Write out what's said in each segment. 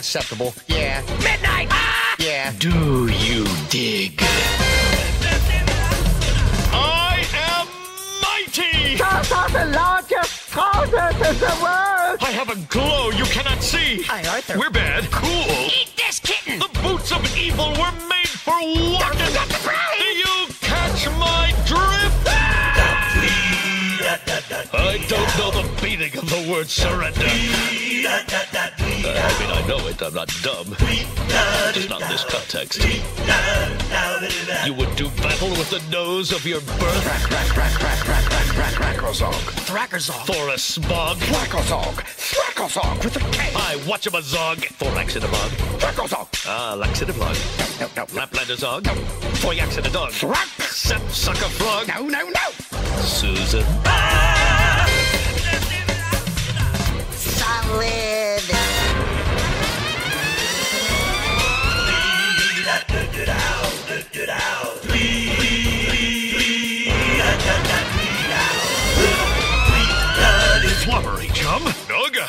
unacceptable. Yeah. Midnight! Ah! Yeah. Do you dig? I am mighty! the largest trousers in the world! I have a glow you cannot see. Hi, Arthur. We're bad. Cool. Eat this kitten! The boots of evil were made for walking. Do you catch my drift? I don't know the meaning of the word surrender. I know it. I'm not dumb. Just not in this context. You would do battle with the nose of your birth Thrakazog! for a smog. Thrakazog! Thrakazog with a K! I watch him a zog for laxinamog. Thrakazog! Ah, laxinamog. No, no, no. Laplander zog for yaks and a dog. Thrak! Sep sucker frog. No, no, no! Susan. Solid.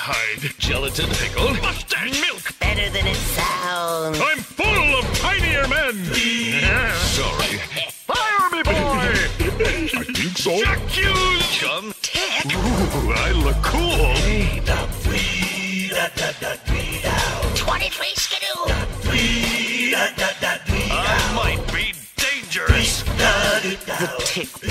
Naugahyde. Gelatin pickle. Mustache milk. Better than it sounds. I'm full of tinier men. Sorry. Fire me, boy. I think so. Jack you, chum. Ooh, I look cool. 23 skidoo. I might be dangerous. The tick.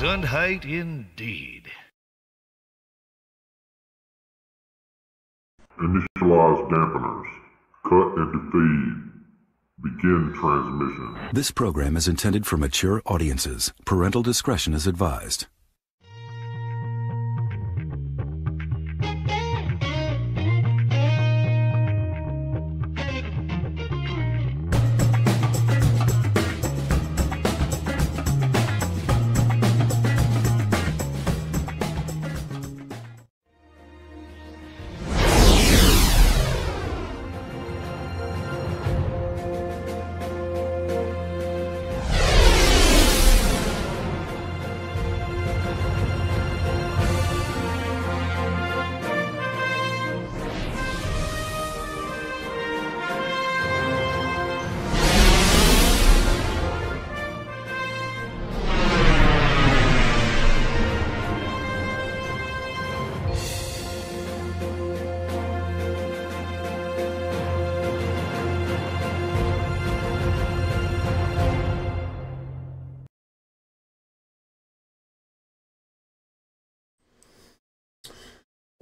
Gesundheit indeed. Initialize dampeners. Cut and feed. Begin transmission. This program is intended for mature audiences. Parental discretion is advised.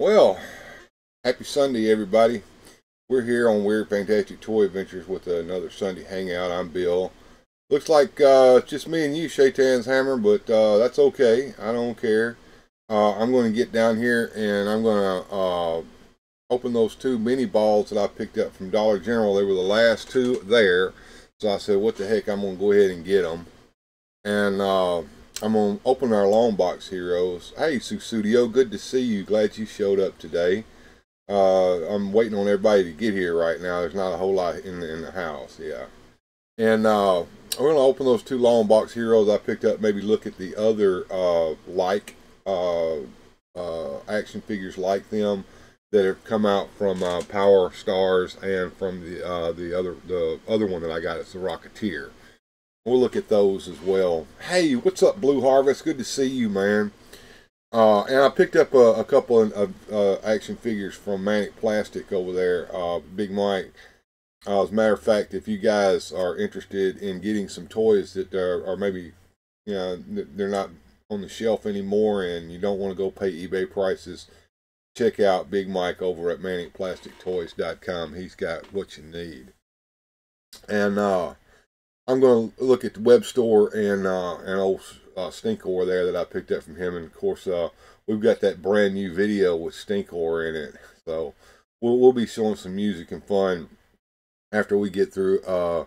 Well, happy Sunday, everybody. We're here on Weird Fantastic Toy Adventures with another Sunday hangout. I'm Bill. Looks like uh, just me and you, Shaitan's Hammer, but uh, that's okay. I don't care. Uh, I'm going to get down here and I'm going to uh, open those two mini balls that I picked up from Dollar General. They were the last two there. So I said, what the heck, I'm going to go ahead and get them. And uh, I'm to open our long box heroes. Hey, Susudio, good to see you. Glad you showed up today. Uh, I'm waiting on everybody to get here right now. There's not a whole lot in the, in the house, yeah. And uh, going to open those two long box heroes I picked up. Maybe look at the other uh, like uh, uh, action figures like them that have come out from uh, Power Stars and from the the other the other one that I got. It's the Rocketeer. We'll look at those as well. Hey, what's up, Blue Harvest? Good to see you, man. Uh, and I picked up a, a couple of uh, action figures from Manic Plastic over there, uh, Big Mike. Uh, as a matter of fact, if you guys are interested in getting some toys that are, are maybe, you know, they're not on the shelf anymore and you don't want to go pay eBay prices, check out Big Mike over at manicplastictoys.com. He's got what you need. And uh, I'm going to look at the web store and uh, an old uh, Stinkor there that I picked up from him. And of course, uh, we've got that brand new video with Stinkor in it. So we'll, we'll be showing some music and fun after we get through uh,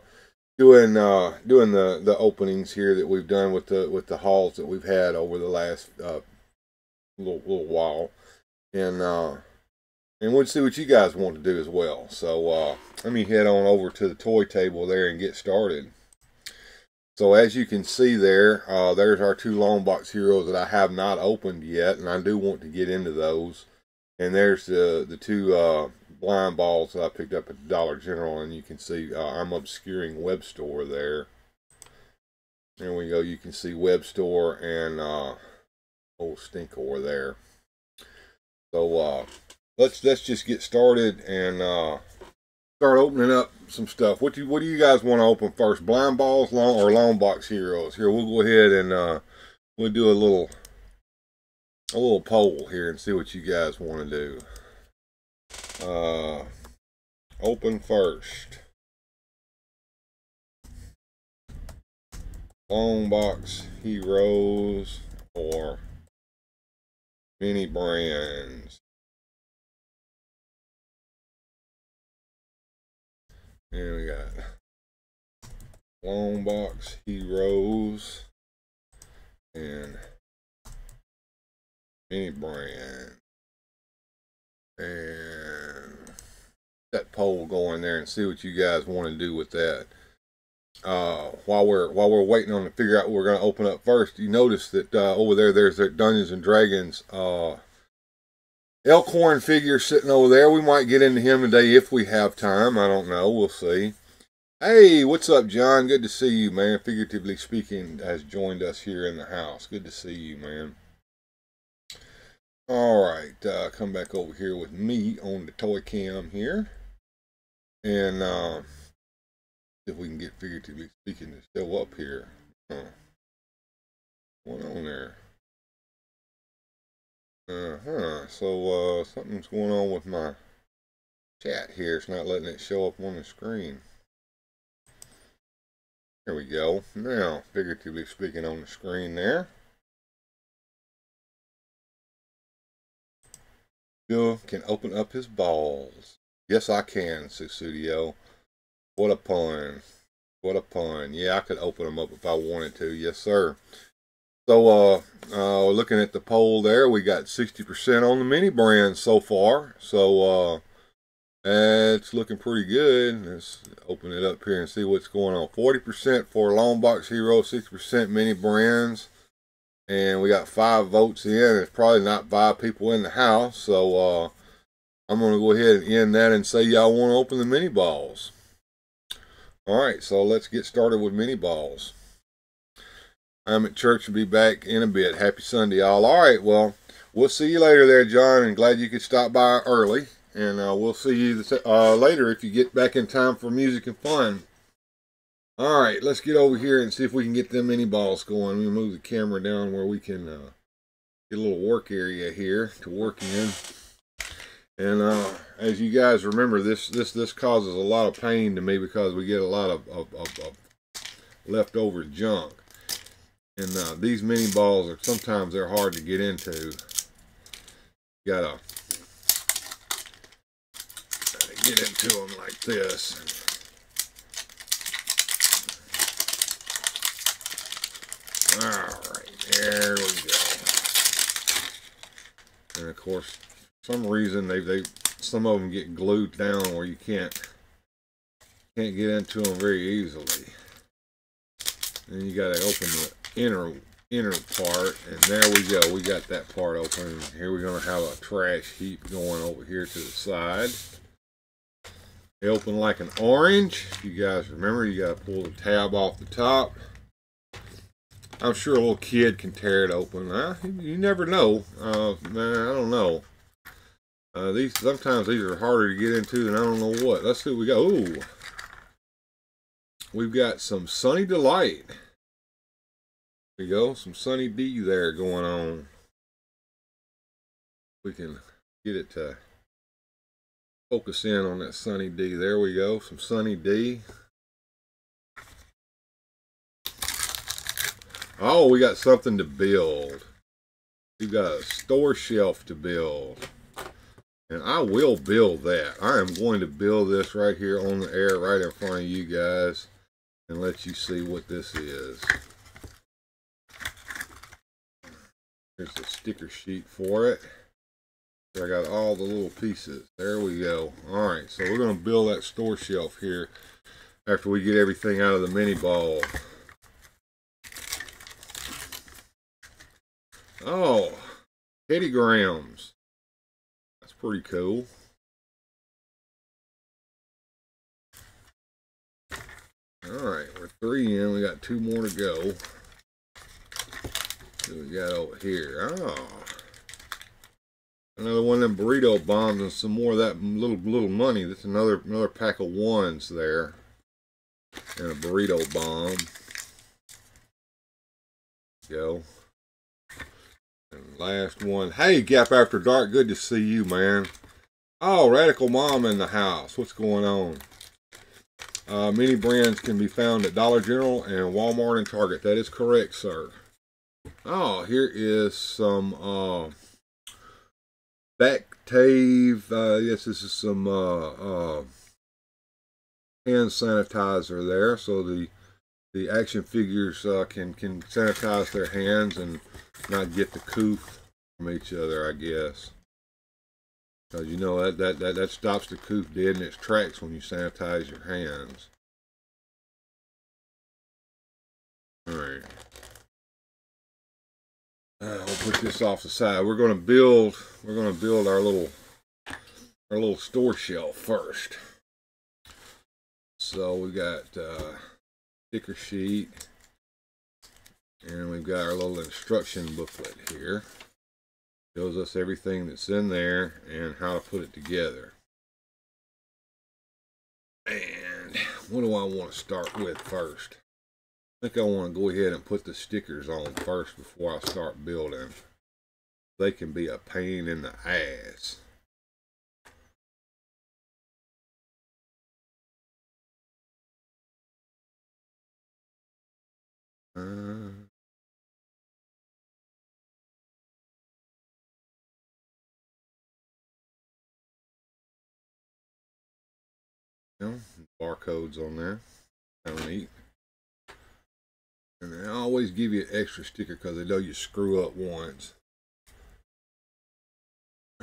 doing uh, doing the the openings here that we've done with the with the hauls that we've had over the last uh, little little while, and uh, and we'll see what you guys want to do as well. So uh, let me head on over to the toy table there and get started. So as you can see there, uh, there's our two long box heroes that I have not opened yet, and I do want to get into those. And there's the the two uh, blind balls that I picked up at Dollar General, and you can see uh, I'm obscuring Webstor there. There we go. You can see Webstor and uh, old Stinkor there. So uh, let's let's just get started and uh, start opening up some stuff. What do you, what do you guys want to open first? Blind balls, long or long box heroes? Here we'll go ahead and uh, we'll do a little a little poll here and see what you guys want to do. Uh, open first. Long box heroes or mini brands. And we got long box heroes and mini brand and that poll going there and see what you guys want to do with that. Uh, while we're while we're waiting on to figure out what we're going to open up first, you notice that uh, over there there's that Dungeons and Dragons uh, Elkhorn figure sitting over there. We might get into him today if we have time. I don't know. We'll see. Hey, what's up, John? Good to see you, man. Figuratively speaking, has joined us here in the house. Good to see you, man. All right, uh, come back over here with me on the toy cam here. And uh, if we can get figuratively speaking to show up here. Huh. What's on there? Uh-huh. So uh, something's going on with my chat here. It's not letting it show up on the screen. There we go. Now, figuratively speaking on the screen there. Bill can open up his balls. Yes, I can, Susudio. What a pun. What a pun. Yeah, I could open them up if I wanted to. Yes, sir. So, uh, uh, looking at the poll there, we got 60% on the mini brand so far. So, uh, it's looking pretty good. Let's open it up here and see what's going on. 40% for Long Box Hero, 60% mini brands and we got five votes in. It's probably not five people in the house, so uh, I'm going to go ahead and end that and say y'all want to open the mini balls. All right, so let's get started with mini balls. I'm at church and be back in a bit. Happy Sunday, all. All right, well, we'll see you later there, John, and glad you could stop by early. And uh, we'll see you uh, later if you get back in time for music and fun. All right, let's get over here and see if we can get them mini balls going. We move the camera down where we can uh, get a little work area here to work in. And uh, as you guys remember, this this this causes a lot of pain to me because we get a lot of, of, of, of leftover junk. And uh, these mini balls are sometimes they're hard to get into. You gotta get into them like this. Alright, there we go. And of course, some reason they they some of them get glued down where you can't can't get into them very easily. And you got to open the inner inner part. And there we go. We got that part open. Here we're going to have a trash heap going over here to the side. Open like an orange. You guys remember, you got to pull the tab off the top. I'm sure a little kid can tear it open. Huh? You never know. Uh, man, I don't know. Uh, these sometimes these are harder to get into than I don't know what. Let's see what we got. Ooh, we've got some Sunny Delight. There you go, some Sunny D there going on. We can get it to focus in on that Sunny D. There we go, some Sunny D. Oh, we got something to build. We got a store shelf to build. And I will build that. I am going to build this right here on the air right in front of you guys and let you see what this is. Here's the sticker sheet for it. I got all the little pieces. There we go. All right, so we're going to build that store shelf here after we get everything out of the mini ball. Oh, Teddy Grahams. That's pretty cool. Alright, we're three in. We got two more to go. What we got over here? Oh. Another one of them burrito bombs and some more of that little little money. That's another another pack of ones there. And a burrito bomb. Go. And last one. Hey, Gap After Dark. Good to see you, man. Oh, Radical Mom in the house. What's going on? Uh, many brands can be found at Dollar General and Walmart and Target. That is correct, sir. Oh, here is some uh, Bactave. Uh, yes, this is some uh, uh, hand sanitizer there. So the the action figures uh, can can sanitize their hands and not get the coof from each other, I guess. Because you know that, that that that stops the coof dead in its tracks when you sanitize your hands. All right. We'll put this off the side. We're going to build. We're going to build our little our little store shelf first. So we got. Uh, sticker sheet. And we've got our little instruction booklet here. Shows us everything that's in there and how to put it together. And what do I want to start with first? I think I want to go ahead and put the stickers on first before I start building. They can be a pain in the ass. Uh, you know, barcodes on there. Kind of neat. And they always give you an extra sticker because they know you screw up once.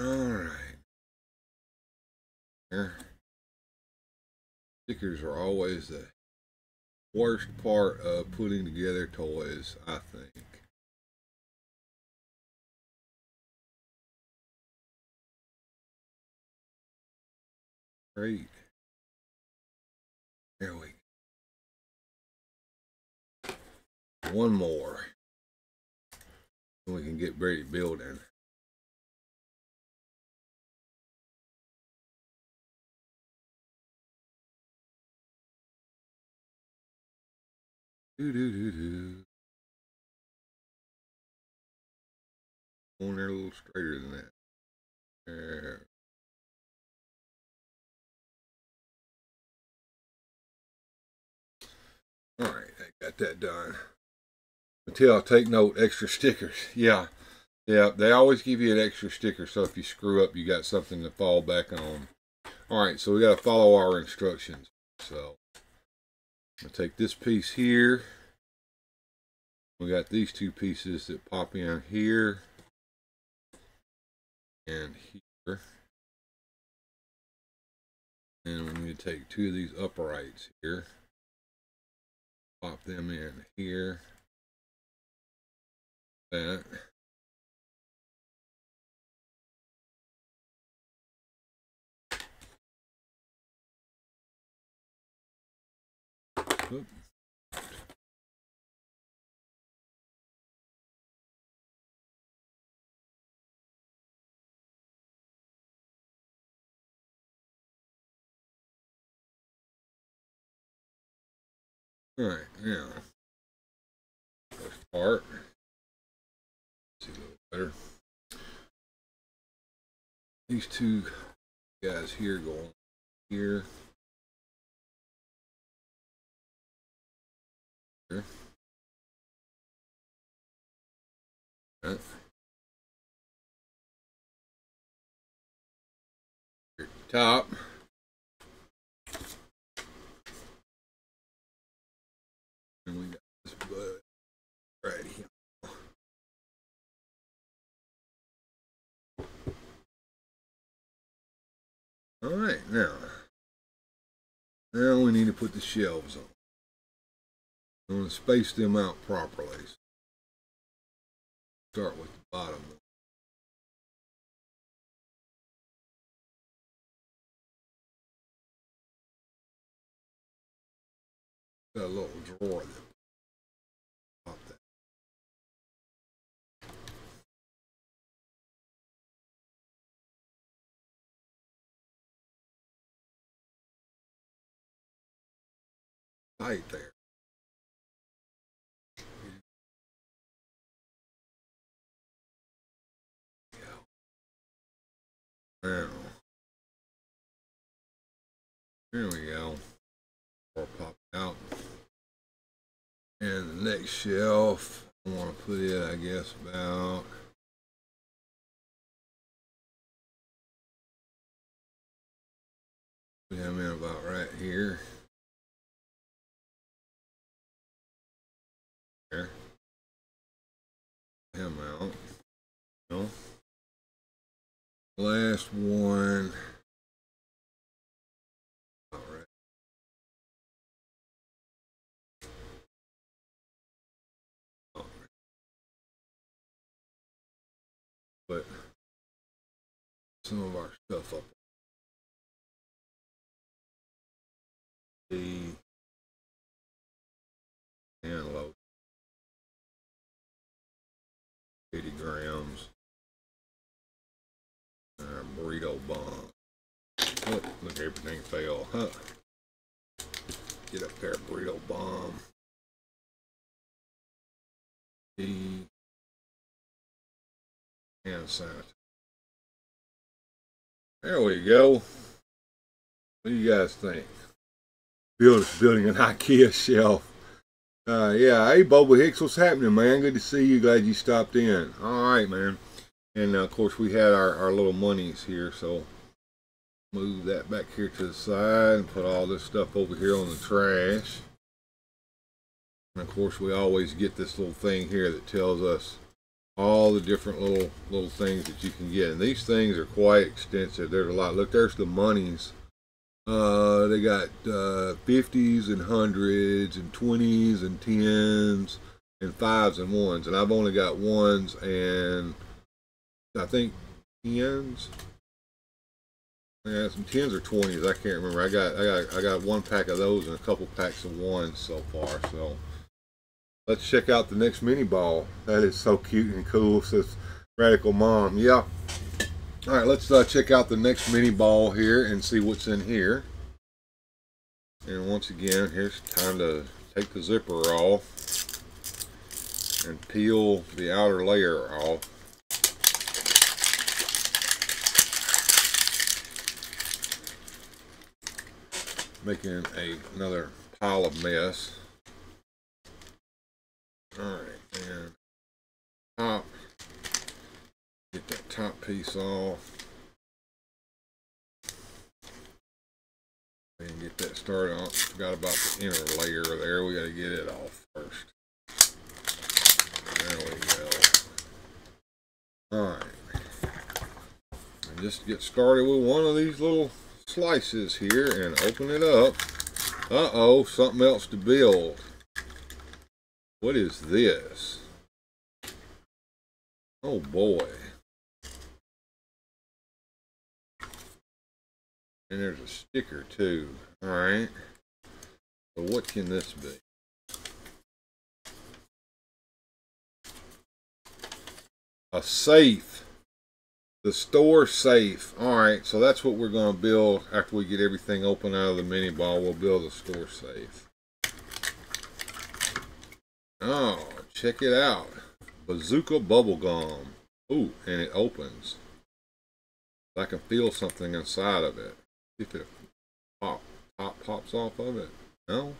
Alright. Stickers are always the worst part of putting together toys, I think. Great. There we go. One more. We can get ready building. Do do do do. On there a little straighter than that. There. All right, I got that done. Until take note, extra stickers. Yeah, yeah, they always give you an extra sticker. So if you screw up, you got something to fall back on. All right, so we got to follow our instructions. So I'll take this piece here. We got these two pieces that pop in here and here. And we need to take two of these uprights here. Pop them in here. That. Oop. All right, first part. These two guys here go on here. Here. Here top. And we got this bud right here. All right, now, now we need to put the shelves on. I'm going to space them out properly. Start with the bottom. Got a little drawer that Tight there. There we go. Or pop out. And the next shelf, I want to put it, I guess, about. Put him in about right here. Him out. No. Last one. All right. Put some of our stuff up. The and Teddy Grahams uh, burrito bomb. Oh, look, everything fell. Huh. Get up there, burrito bomb. The hand sanitizer. There we go. What do you guys think? Build, building an IKEA shelf. Uh, yeah, hey, Boba Hicks, what's happening, man? Good to see you. Glad you stopped in. All right, man. And uh, of course, we had our, our little monies here, so move that back here to the side and put all this stuff over here on the trash. And of course, we always get this little thing here that tells us all the different little little things that you can get. And these things are quite extensive. There's a lot. Look, there's the monies. Uh, they got uh, 50s and 100s and 20s and 10s and 5s and 1s. And I've only got 1s and I think 10s. Yeah, some 10s or 20s. I can't remember. I got I got I got one pack of those and a couple packs of ones so far. So let's check out the next mini ball. That is so cute and cool. Says Radical Mom. Yeah. All right, let's uh, check out the next mini ball here and see what's in here. And once again, here's time to take the zipper off and peel the outer layer off. Making a, another pile of mess. Alright, and top top piece off. And get that started on. Forgot about the inner layer there. We got to get it off first. There we go. Alright. And just get started with one of these little slices here and open it up. Uh-oh, something else to build. What is this? Oh boy. And there's a sticker too. Alright. So what can this be? A safe. The store safe. Alright, so that's what we're going to build after we get everything open out of the mini ball. We'll build a store safe. Oh, check it out. Bazooka bubble gum. Ooh, and it opens. I can feel something inside of it. See if it pop, top pops off of it. No?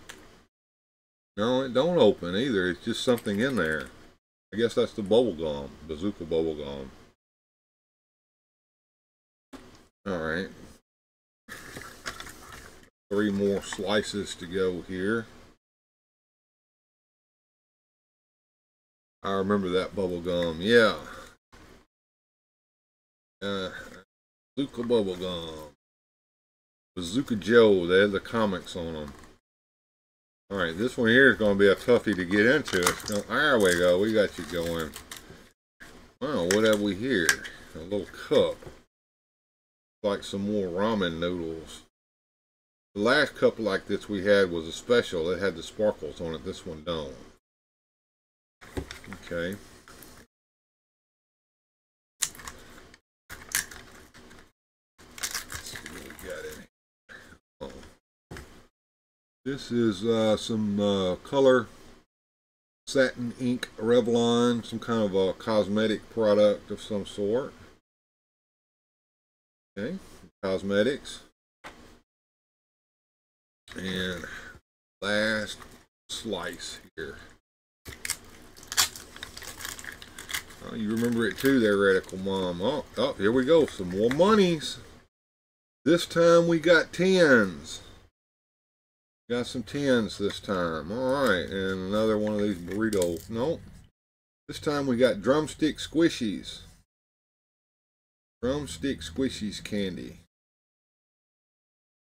No, it don't open either. It's just something in there. I guess that's the bubble gum. Bazooka bubble gum. Alright. Three more slices to go here. I remember that bubble gum. Yeah. Uh, Bazooka bubble gum. Bazooka Joe. They have the comics on them. Alright, this one here is going to be a toughie to get into. Gonna, there we go. We got you going. Oh, what have we here? A little cup. Like some more ramen noodles. The last cup like this we had was a special. It had the sparkles on it. This one don't. Okay. Let's see what we got in here. Oh. This is uh, some uh, color satin ink Revlon, some kind of a cosmetic product of some sort. Okay, cosmetics. And last slice here. Oh, you remember it too there, Radical Mom. Oh, oh, here we go. Some more monies. This time we got tens. Got some tens this time. Alright, and another one of these burritos. No. This time we got drumstick squishies. Drumstick squishies candy.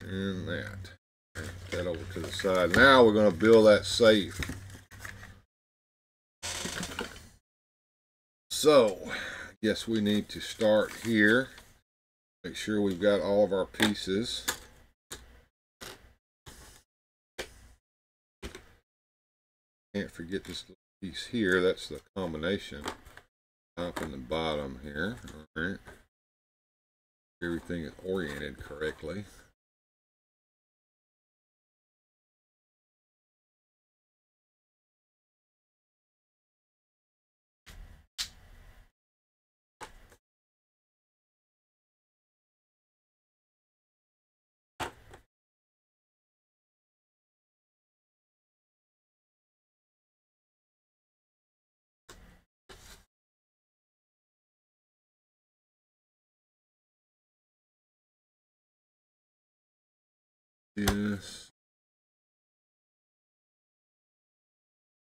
And that. Put that over to the side. Now we're going to build that safe. So, I guess we need to start here. Make sure we've got all of our pieces. Can't forget this little piece here. That's the combination. Top and the bottom here. All right. Everything is oriented correctly. Yes.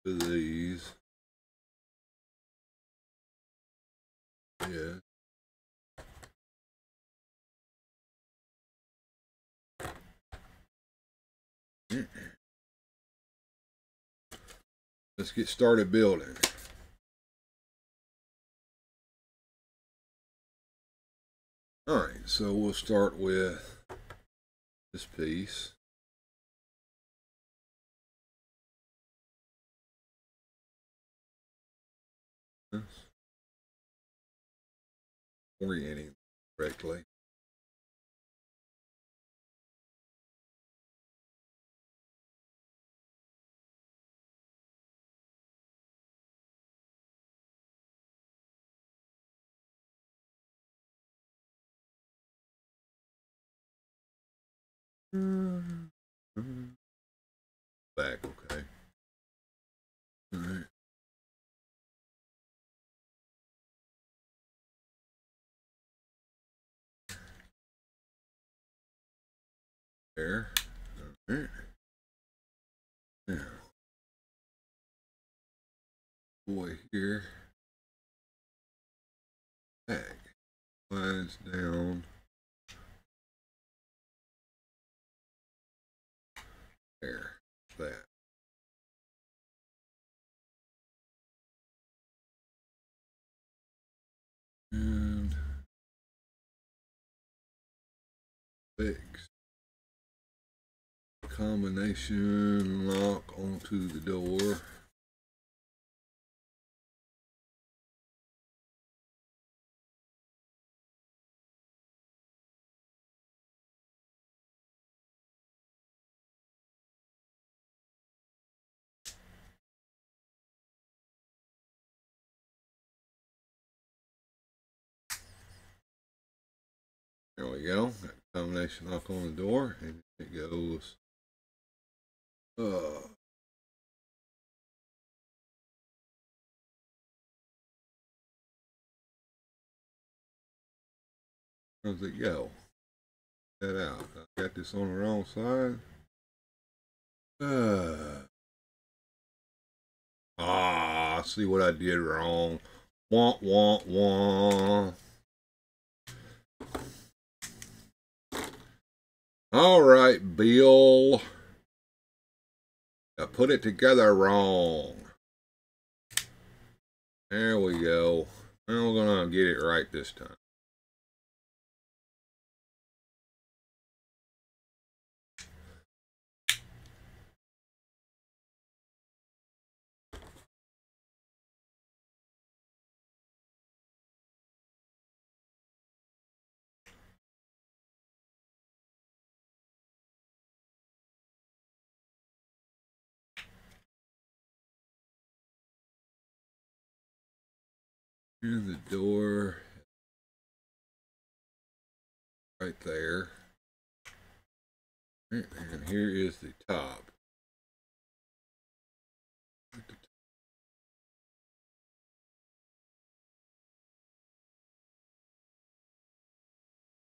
To these. Yeah. Let's get started building. All right, so we'll start with this piece. Orienting correctly. Mm-hmm. Mm-hmm. Back, okay. All right. There. All right. Now, boy here. Back. Lines down. There. That. And fix Combination lock onto the door. There we go. Combination lock on the door, and it goes. Uh, where's it go? That out. I got this on the wrong side. Uh, ah, I see what I did wrong. Wah wah wah. All right, Bill. I put it together wrong. There we go. Now we're gonna get it right this time. Here's the door. Right there. And here is the top.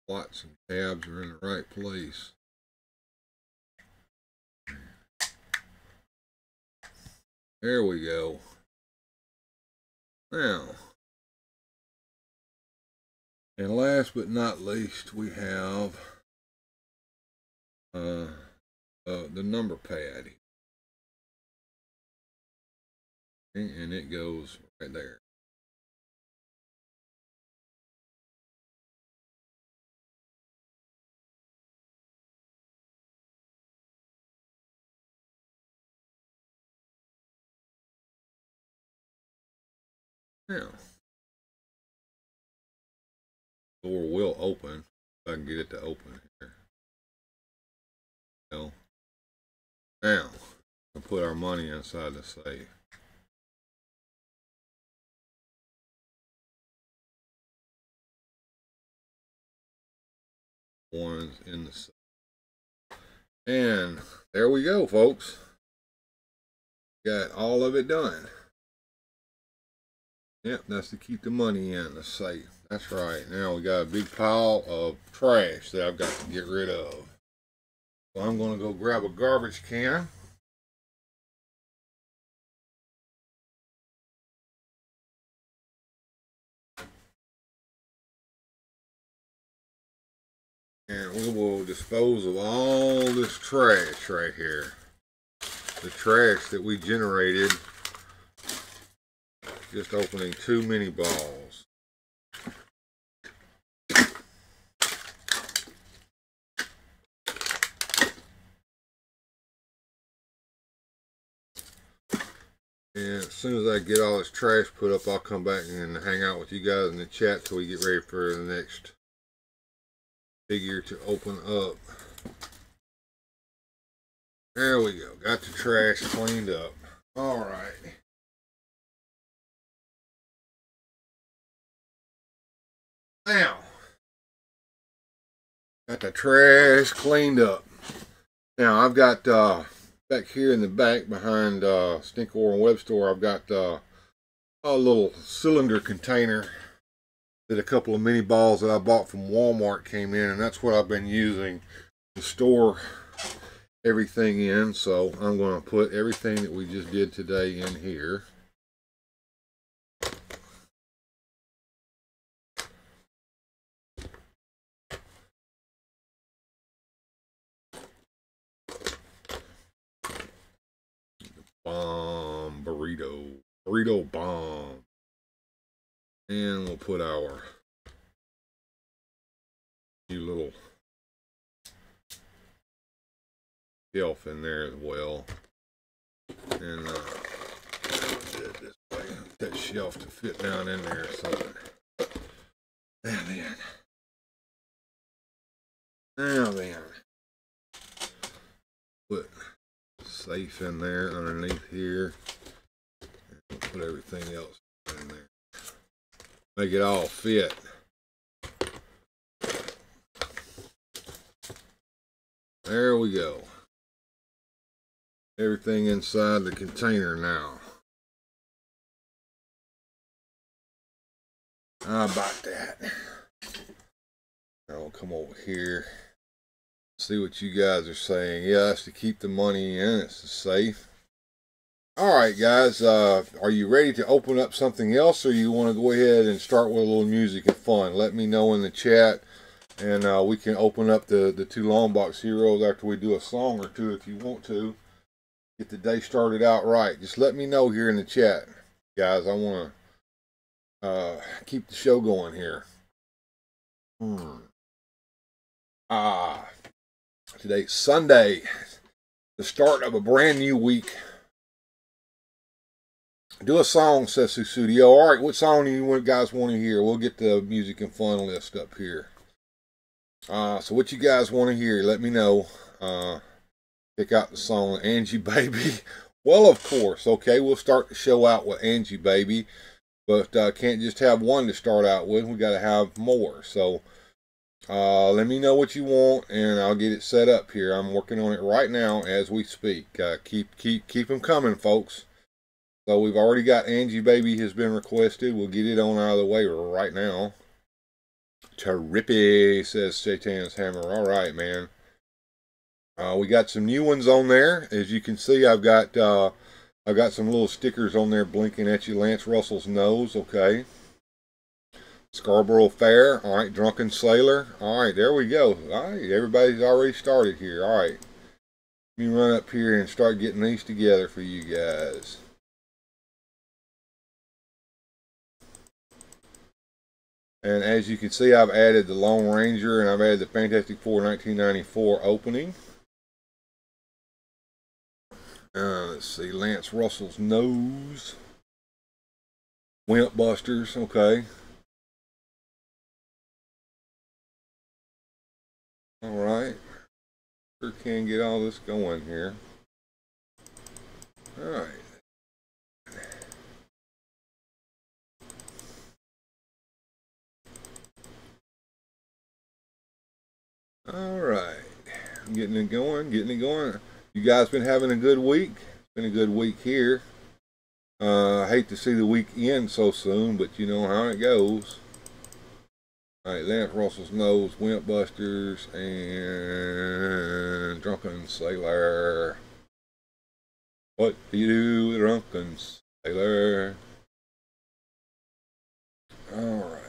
Slots and tabs are in the right place. There we go. Now, and last but not least, we have uh, uh, the number pad. And it goes right there. Now, door will open. If I can get it to open here. Well, now, we'll put our money inside the safe. One's in the safe. And there we go, folks. Got all of it done. Yep, that's to keep the money in the safe. That's right. Now we got a big pile of trash that I've got to get rid of. So I'm going to go grab a garbage can. And we will dispose of all this trash right here. The trash that we generated just opening two mini balls. And as soon as I get all this trash put up, I'll come back and hang out with you guys in the chat till we get ready for the next figure to open up. There we go. Got the trash cleaned up. All right. Now, got the trash cleaned up. Now, I've got uh, back here in the back behind uh, Stinkor and Webstor, I've got uh, a little cylinder container that a couple of mini balls that I bought from Walmart came in, and that's what I've been using to store everything in. So I'm going to put everything that we just did today in here. bomb burrito bomb and we'll put our few little shelf in there as well. And uh, that shelf to fit down in there so that. Now then. Now then. Put safe in there underneath here. And put everything else in there. Make it all fit. There we go. Everything inside the container now. How about that? I'll come over here. See what you guys are saying. Yeah, it's to keep the money in. It's safe. All right, guys. Uh, are you ready to open up something else, or you want to go ahead and start with a little music and fun? Let me know in the chat and uh, we can open up the the two long box heroes after we do a song or two if you want to get the day started out right just let me know here in the chat guys i want to uh, keep the show going here hmm. ah today's sunday the start of a brand new week do a song says Susudio all right what song do you guys want to hear we'll get the music and fun list up here uh, so what you guys want to hear, let me know. Uh, pick out the song Angie Baby. well, of course, okay, we'll start the show out with Angie Baby, but uh, can't just have one to start out with. We got to have more. So uh, let me know what you want, and I'll get it set up here. I'm working on it right now as we speak. Uh, keep keep keep them coming, folks. So we've already got Angie Baby has been requested. We'll get it on out of the way right now. Terrific, says Satan's Hammer. All right, man. Uh, we got some new ones on there. As you can see, I've got uh, I've got some little stickers on there blinking at you. Lance Russell's nose, okay. Scarborough Fair, all right. Drunken Sailor, all right. There we go. All right, everybody's already started here. All right. Let me run up here and start getting these together for you guys. And as you can see, I've added the Lone Ranger and I've added the Fantastic Four 1994 opening. Uh, let's see, Lance Russell's nose. Wimp Busters, okay. Alright. Sure can get all this going here. Alright. All right. Getting it going, getting it going. You guys been having a good week? It's been a good week here. Uh, I hate to see the week end so soon, but you know how it goes. All right, Lance Russell's Nose, Wimp Busters, and Drunken Sailor. What do you do, with Drunken Sailor? All right.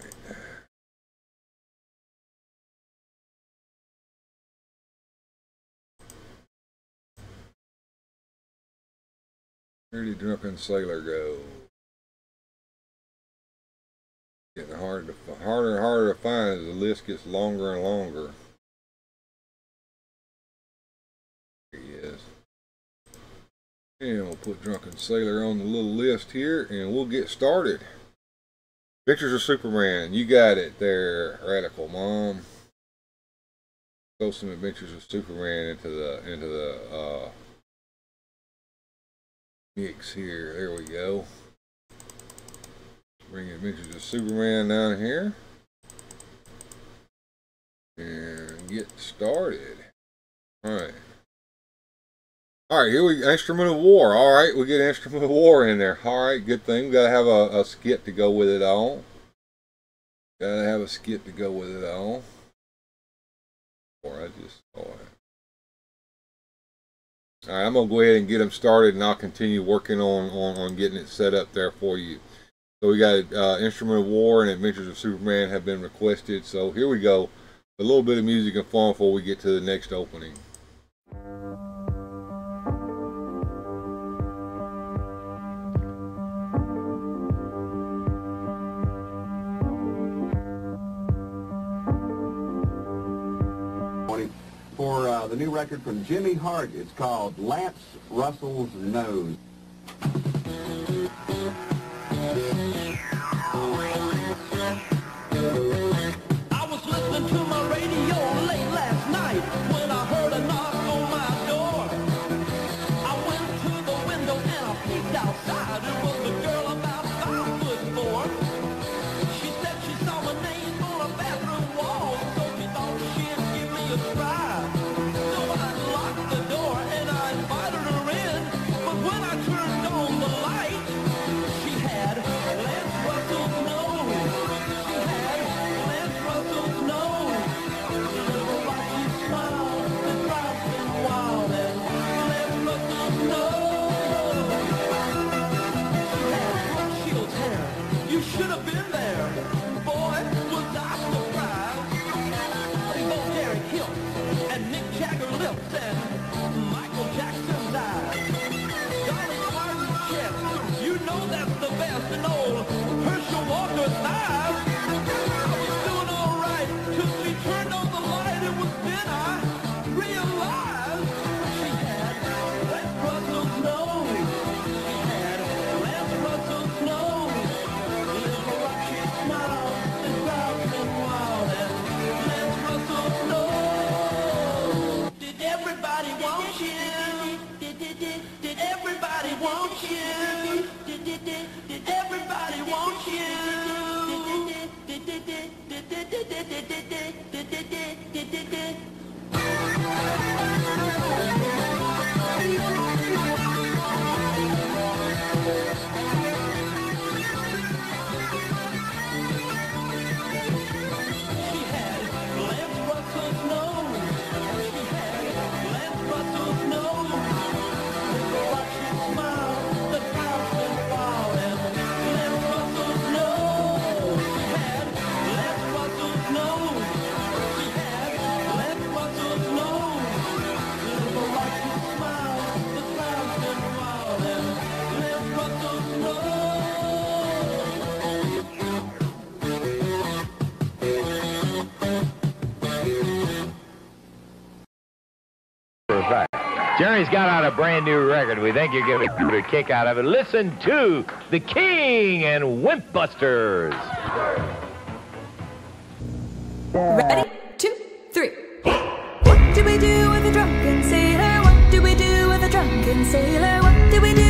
Where did Drunken Sailor go? Getting hard to, harder and harder to find as the list gets longer and longer. Here he is. And we'll put Drunken Sailor on the little list here and we'll get started. Pictures of Superman. You got it there, Radical Mom. Throw some adventures of Superman into the into the uh mix here. There we go. Bring Adventures of Superman down here. And get started. Alright. Alright, here we Instrument of War. Alright, we get Instrument of War in there. Alright, good thing. We gotta have a, a skit to go with it all. Gotta have a skit to go with it all. Or I just saw it. All right, I'm going to go ahead and get them started, and I'll continue working on, on, on getting it set up there for you. So we got uh, Instrument of War and Adventures of Superman have been requested. So here we go. A little bit of music and fun before we get to the next opening. for uh, the new record from Jimmy Hart. It's called Lance Russell's Nose. Jerry's got out a brand new record. We think you're getting a kick out of it. Listen to The King and Wimp Busters. Ready? Two, three. What do we do with a drunken sailor? What do we do with a drunken sailor? What do we do?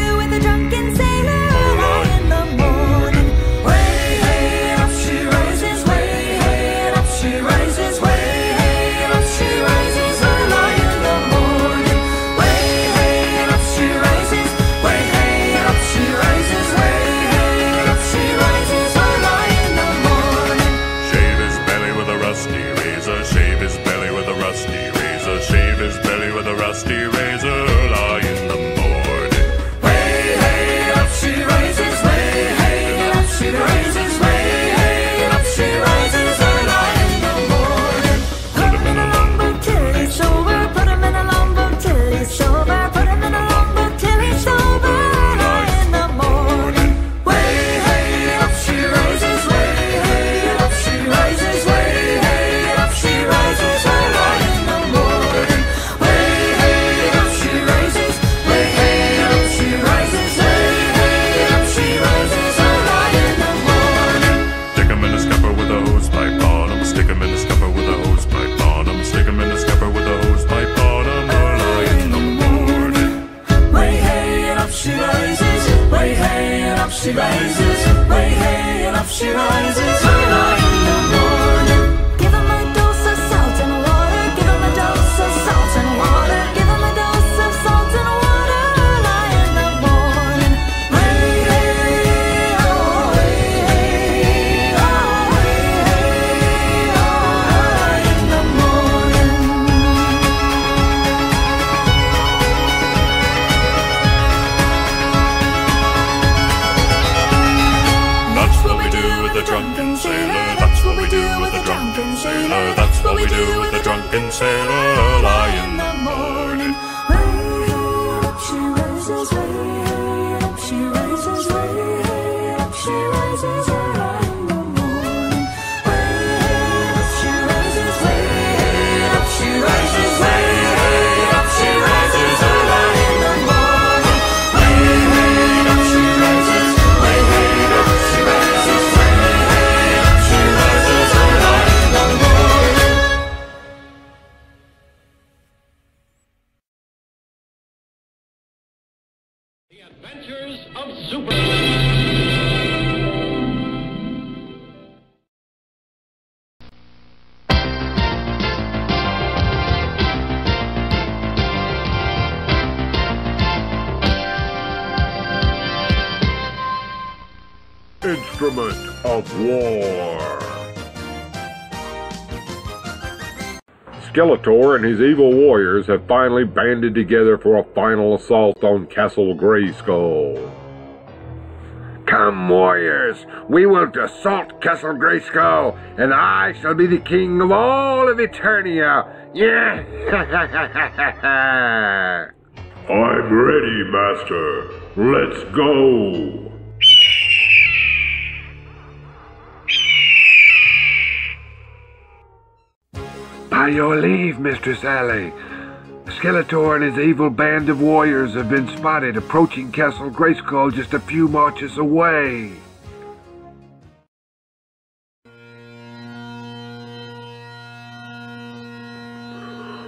Skeletor and his evil warriors have finally banded together for a final assault on Castle Grayskull. Come, warriors, we will assault Castle Grayskull, and I shall be the king of all of Eternia. Yeah! I'm ready, Master. Let's go. By your leave, Mistress Alley. Skeletor and his evil band of warriors have been spotted approaching Castle Grayskull just a few marches away.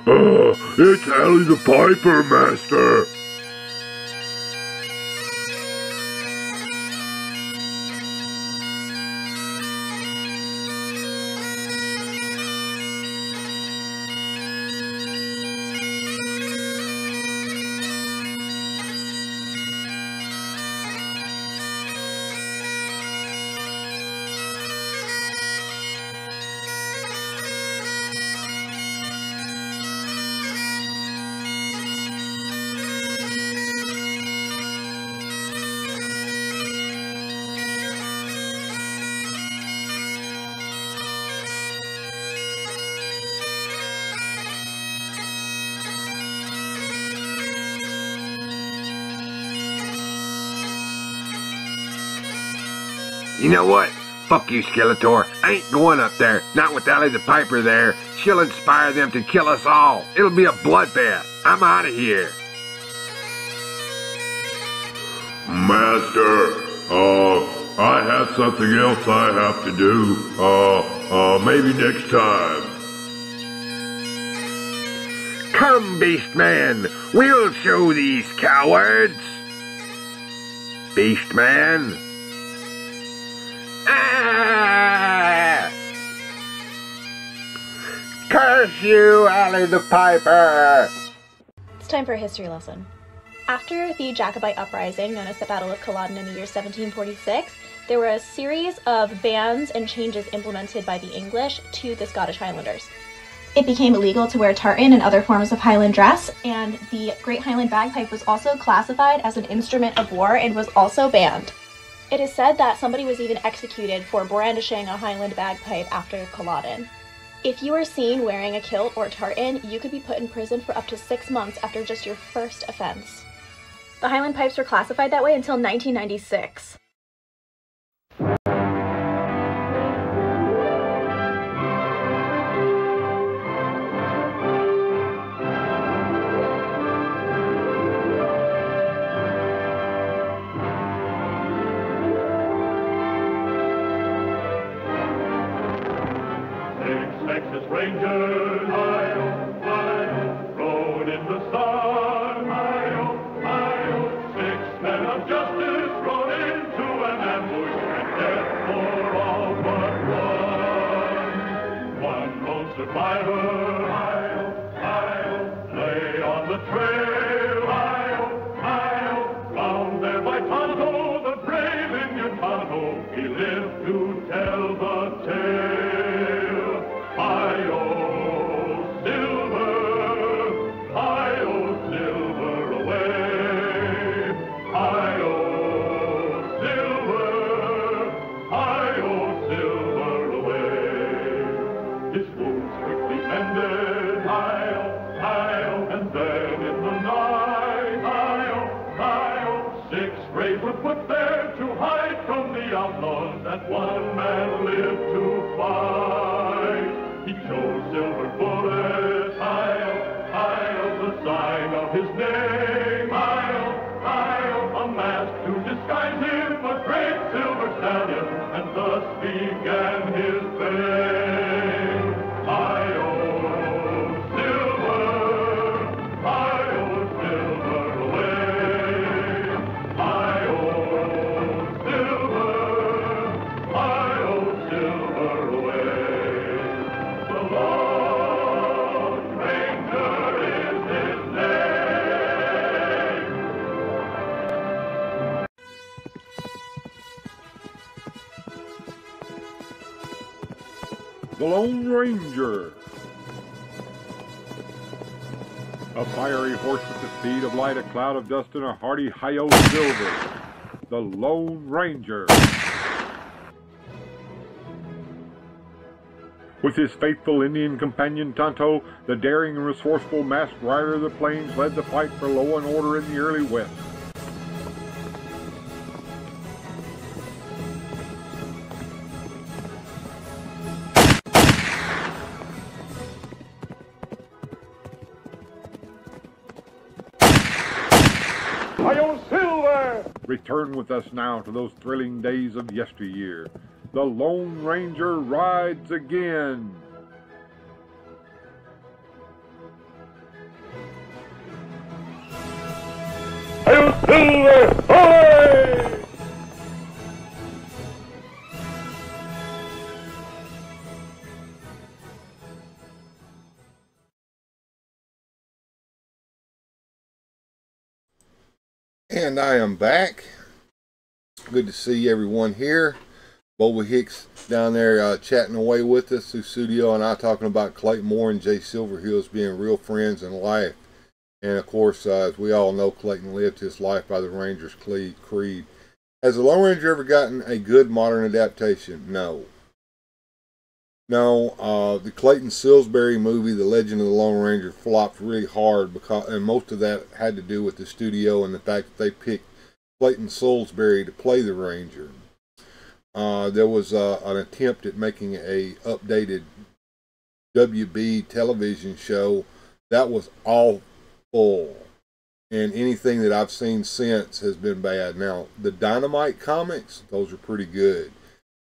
Uh, it's Alley the Piper, Master. You know what? Fuck you, Skeletor. I ain't going up there. Not with Alley the Piper there. She'll inspire them to kill us all. It'll be a bloodbath. I'm out of here. Master, uh, I have something else I have to do. Uh, uh, maybe next time. Come, Beast Man. We'll show these cowards. Beastman. Ah! Curse you, Alley the Piper! It's time for a history lesson. After the Jacobite uprising, known as the Battle of Culloden in the year 1746, there were a series of bans and changes implemented by the English to the Scottish Highlanders. It became illegal to wear tartan and other forms of Highland dress, and the Great Highland Bagpipe was also classified as an instrument of war and was also banned. It is said that somebody was even executed for brandishing a Highland bagpipe after Culloden. If you are seen wearing a kilt or tartan, you could be put in prison for up to six months after just your first offense. The Highland pipes were classified that way until 1996. Texas Lone Ranger. A fiery horse with the speed of light, a cloud of dust, and a hearty hi-yo silver. The Lone Ranger. With his faithful Indian companion Tonto, the daring and resourceful masked rider of the plains led the fight for law and order in the early West. Return with us now to those thrilling days of yesteryear. The Lone Ranger rides again. And I am back. Good to see everyone here. Boba Hicks down there uh, chatting away with us through studio, and I talking about Clayton Moore and Jay Silverheels being real friends in life. And of course, uh, as we all know, Clayton lived his life by the Rangers' creed. Has the Lone Ranger ever gotten a good modern adaptation? No. No, uh, the Klinton Spilsbury movie, The Legend of the Lone Ranger, flopped really hard because, and most of that had to do with the studio and the fact that they picked Klinton Spilsbury to play the Ranger. Uh, there was uh, an attempt at making a updated WB television show that was awful, and anything that I've seen since has been bad. Now the Dynamite comics, those are pretty good.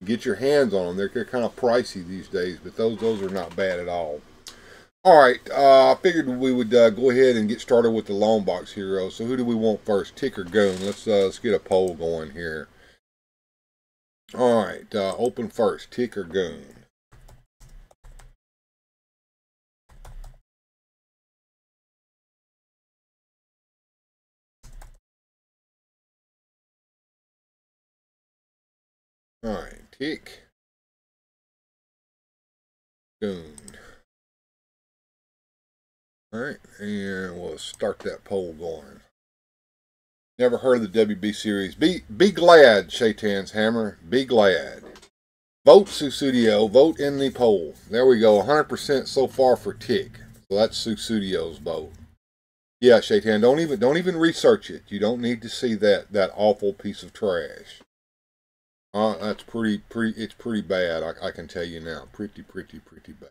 Get your hands on them. They're, they're kind of pricey these days, but those those are not bad at all. All right, uh, I figured we would uh, go ahead and get started with the Longbox Hero. So who do we want first, Tick or Goon? Let's uh, let's get a poll going here. All right, uh, open first, Tick or Goon. All right, Tick. Goon. All right, and we'll start that poll going. Never heard of the WB series. Be be glad, Shaitan's Hammer. Be glad. Vote Susudio. Vote in the poll. There we go. 100% so far for Tick. So that's Susudio's vote. Yeah, Shaitan. Don't even don't even research it. You don't need to see that that awful piece of trash. Uh, that's pretty pretty. It's pretty bad. I, I can tell you now. Pretty pretty pretty bad.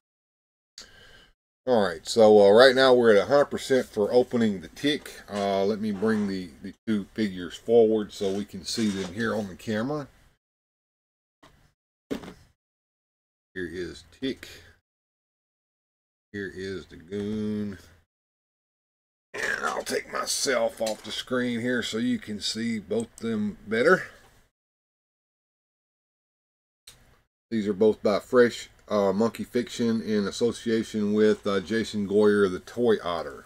All right, so uh, right now we're at 100% for opening the tick. Uh, let me bring the, the two figures forward so we can see them here on the camera. Here is Tick. Here is the Goon. And I'll take myself off the screen here so you can see both them better. These are both by Fresh uh, Monkey Fiction in association with uh, Jason Goyer, the Toy Otter.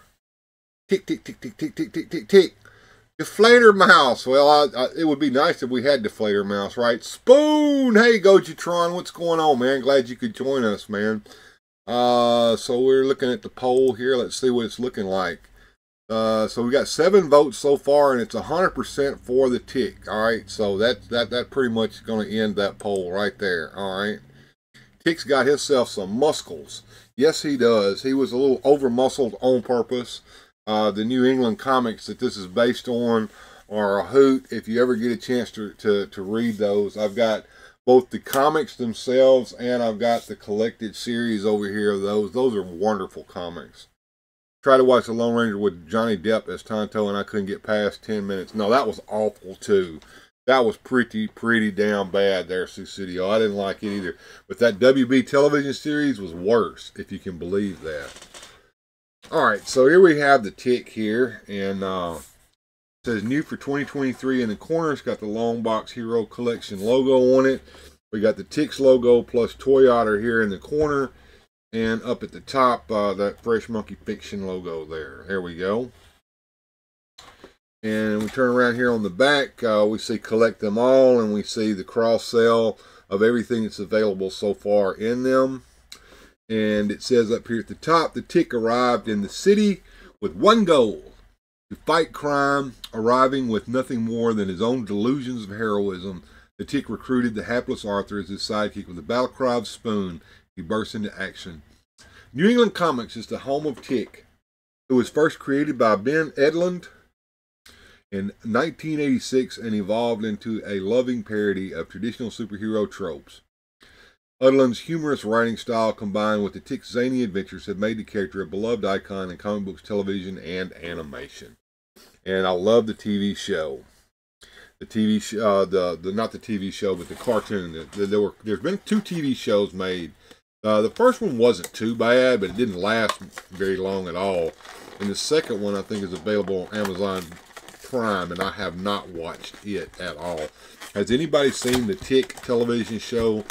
Tick, tick, tick, tick, tick, tick, tick, tick, tick. Deflator Mouse. Well, I, I, it would be nice if we had Deflator Mouse, right? Spoon! Hey, Gojitron, what's going on, man? Glad you could join us, man. Uh, so we're looking at the poll here. Let's see what it's looking like. Uh, so we got seven votes so far, and it's hundred percent for the tick. All right, so that that that pretty much is going to end that poll right there. All right. Tick's got himself some muscles. Yes, he does. He was a little over muscled on purpose. Uh, the New England comics that this is based on are a hoot. If you ever get a chance to, to, to read those, I've got both the comics themselves and I've got the collected series over here of those. Those are wonderful comics. Tried to watch The Lone Ranger with Johnny Depp as Tonto and I couldn't get past 10 minutes. No, that was awful too that was pretty pretty damn bad there, Susudio. I didn't like it either. But that WB television series was worse, if you can believe that. All right, so here we have the tick here, and uh, says new for 2023 in the corner. It's got the Long Box Hero Collection logo on it. We got the Ticks logo plus Toy Otter here in the corner, and up at the top, uh, that Fresh Monkey Fiction logo there. There we go. And we turn around here on the back, uh, we see collect them all, and we see the cross sell of everything that's available so far in them. And it says up here at the top the tick arrived in the city with one goal to fight crime, arriving with nothing more than his own delusions of heroism. The tick recruited the hapless Arthur as his sidekick with a battle cry of spoon. He burst into action. New England Comics is the home of Tick, who was first created by Ben Edlund in 1986 and evolved into a loving parody of traditional superhero tropes. Edlund's humorous writing style combined with the Tick's zany adventures have made the character a beloved icon in comic books, television, and animation. And I love the TV show. The TV show, uh, the, the not the TV show, but the cartoon. The, the, there were there's been two TV shows made. Uh, the first one wasn't too bad, but it didn't last very long at all. And the second one I think is available on Amazon Prime, and I have not watched it at all. Has anybody seen the Tick television show?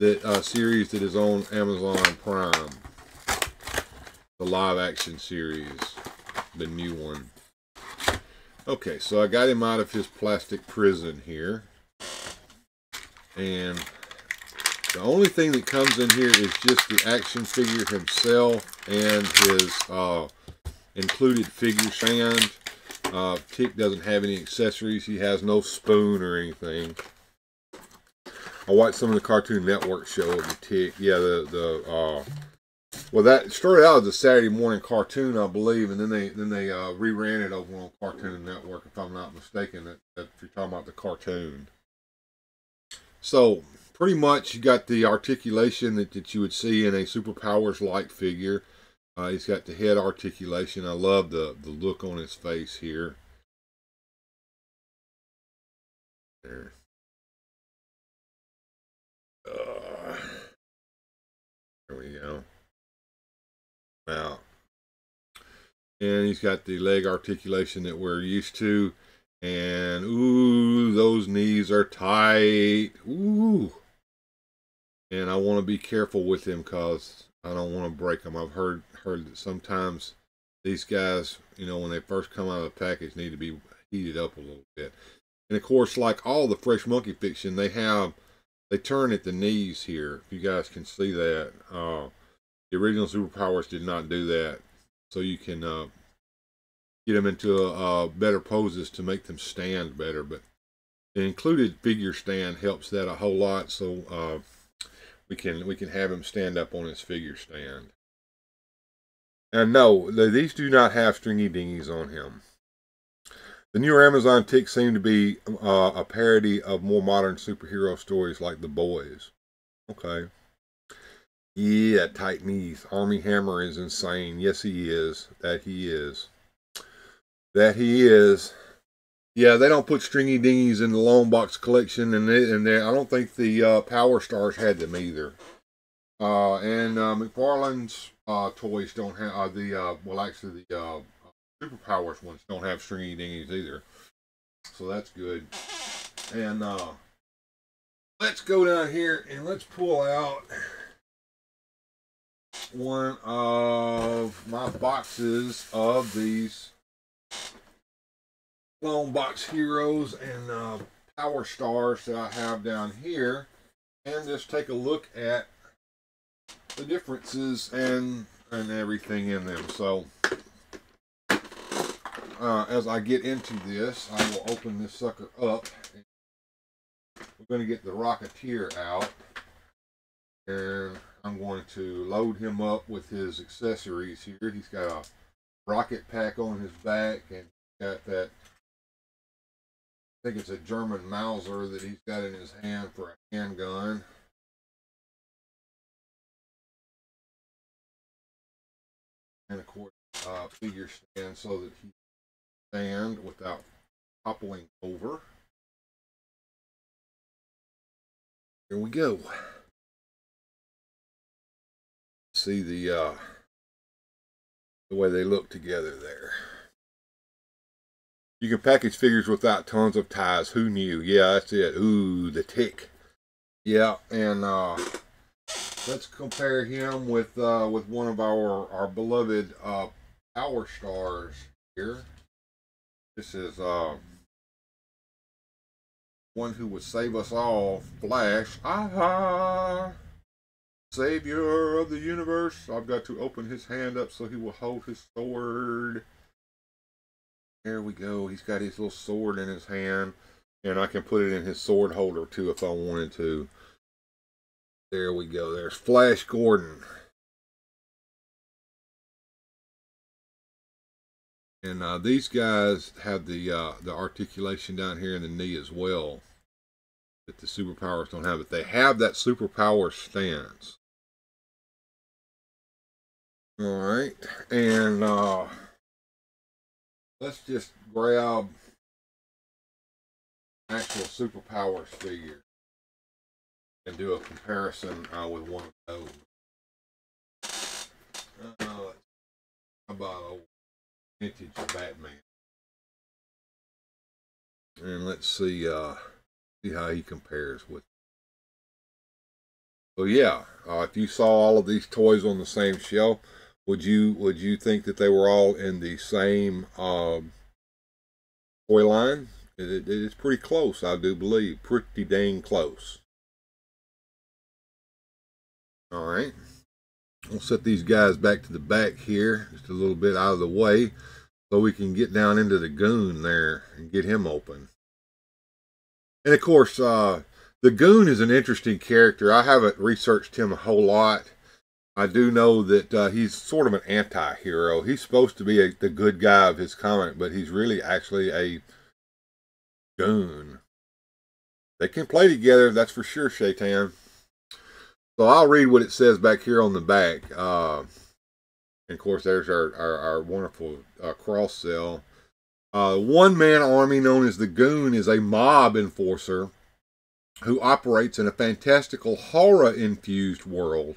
That uh, series that is on Amazon Prime, the live action series, the new one. Okay, so I got him out of his plastic prison here. And the only thing that comes in here is just the action figure himself and his uh, included figure stand. Uh, Tick doesn't have any accessories. He has no spoon or anything. I watched some of the Cartoon Network show of the Tick. Yeah, the the uh, well, that started out as a Saturday morning cartoon, I believe, and then they then they uh, reran it over on Cartoon Network, if I'm not mistaken. That, that if you're talking about the cartoon, so pretty much you got the articulation that, that you would see in a superpowers like figure. Uh, he's got the head articulation. I love the the look on his face here. There. Uh, there we go. Now, and he's got the leg articulation that we're used to. And ooh, those knees are tight. Ooh. And I want to be careful with him because I don't want to break them. I've heard heard that sometimes these guys, you know, when they first come out of the package, need to be heated up a little bit. And of course, like all the fresh monkey fiction, they have they turn at the knees here. If you guys can see that, uh, the original superpowers did not do that, so you can uh, get them into uh, better poses to make them stand better. But the included figure stand helps that a whole lot, so uh, we can we can have him stand up on his figure stand. And no, these do not have stringy dingies on him. The newer Amazon ticks seem to be uh, a parody of more modern superhero stories like The Boys. Okay. Yeah, tight knees. Armie Hammer is insane. Yes, he is. That he is. That he is. Yeah, they don't put stringy dingies in the long box collection, and they, and I don't think the uh, Power Stars had them either. Uh, and uh, McFarlane's uh, toys don't have uh, the uh, well, actually the Superpowers ones don't have stringy dingies either, so that's good. And let's go down here and let's pull out one of my boxes of these Longbox Heroes and uh, Power Stars that I have down here, and just take a look at the differences and and everything in them. So uh, as I get into this, I will open this sucker up. We're going to get the Rocketeer out, and I'm going to load him up with his accessories here. He's got a rocket pack on his back, and got that. I think it's a German Mauser that he's got in his hand for a handgun. and of course uh, figure stand so that he stand without toppling over. Here we go. See the uh, the way they look together there. You can package figures without tons of ties. Who knew? Yeah, that's it. Ooh, the tick. Yeah, and uh, let's compare him with uh, with one of our our beloved uh, Power Stars here. This is uh, one who would save us all, Flash. Aha! Savior of the universe. I've got to open his hand up so he will hold his sword. There we go. He's got his little sword in his hand. And I can put it in his sword holder too if I wanted to. There we go. There's Flash Gordon. And uh, these guys have the uh, the articulation down here in the knee as well that the superpowers don't have. But they have that superpower stance. All right, and uh, let's just grab actual superpowers figure and do a comparison uh, with one of those. Uh, how about old vintage Batman? And let's see uh, see how he compares with. So yeah, uh, if you saw all of these toys on the same shelf, would you would you think that they were all in the same um, toy line? It, it, it's pretty close, I do believe. Pretty dang close. All right. We'll set these guys back to the back here, just a little bit out of the way, so we can get down into the goon there and get him open. And of course, uh, the goon is an interesting character. I haven't researched him a whole lot. I do know that uh, he's sort of an anti-hero. He's supposed to be a, the good guy of his comic, but he's really actually a goon. They can play together, that's for sure, Shaitan. So I'll read what it says back here on the back. Uh, and of course, there's our, our, our wonderful uh, cross cell. Uh, one man army known as the Goon is a mob enforcer who operates in a fantastical horror infused world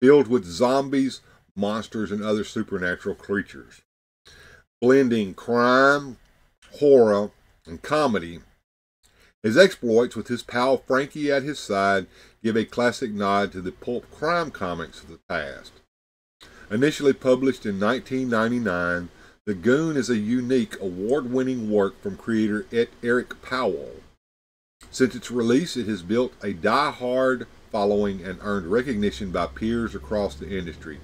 filled with zombies, monsters, and other supernatural creatures. Blending crime, horror, and comedy, his exploits with his pal Frankie at his side give a classic nod to the pulp crime comics of the past. Initially published in 1999, The Goon is a unique, award winning work from creator Eric Powell. Since its release, it has built a die-hard following and earned recognition by peers across the industry.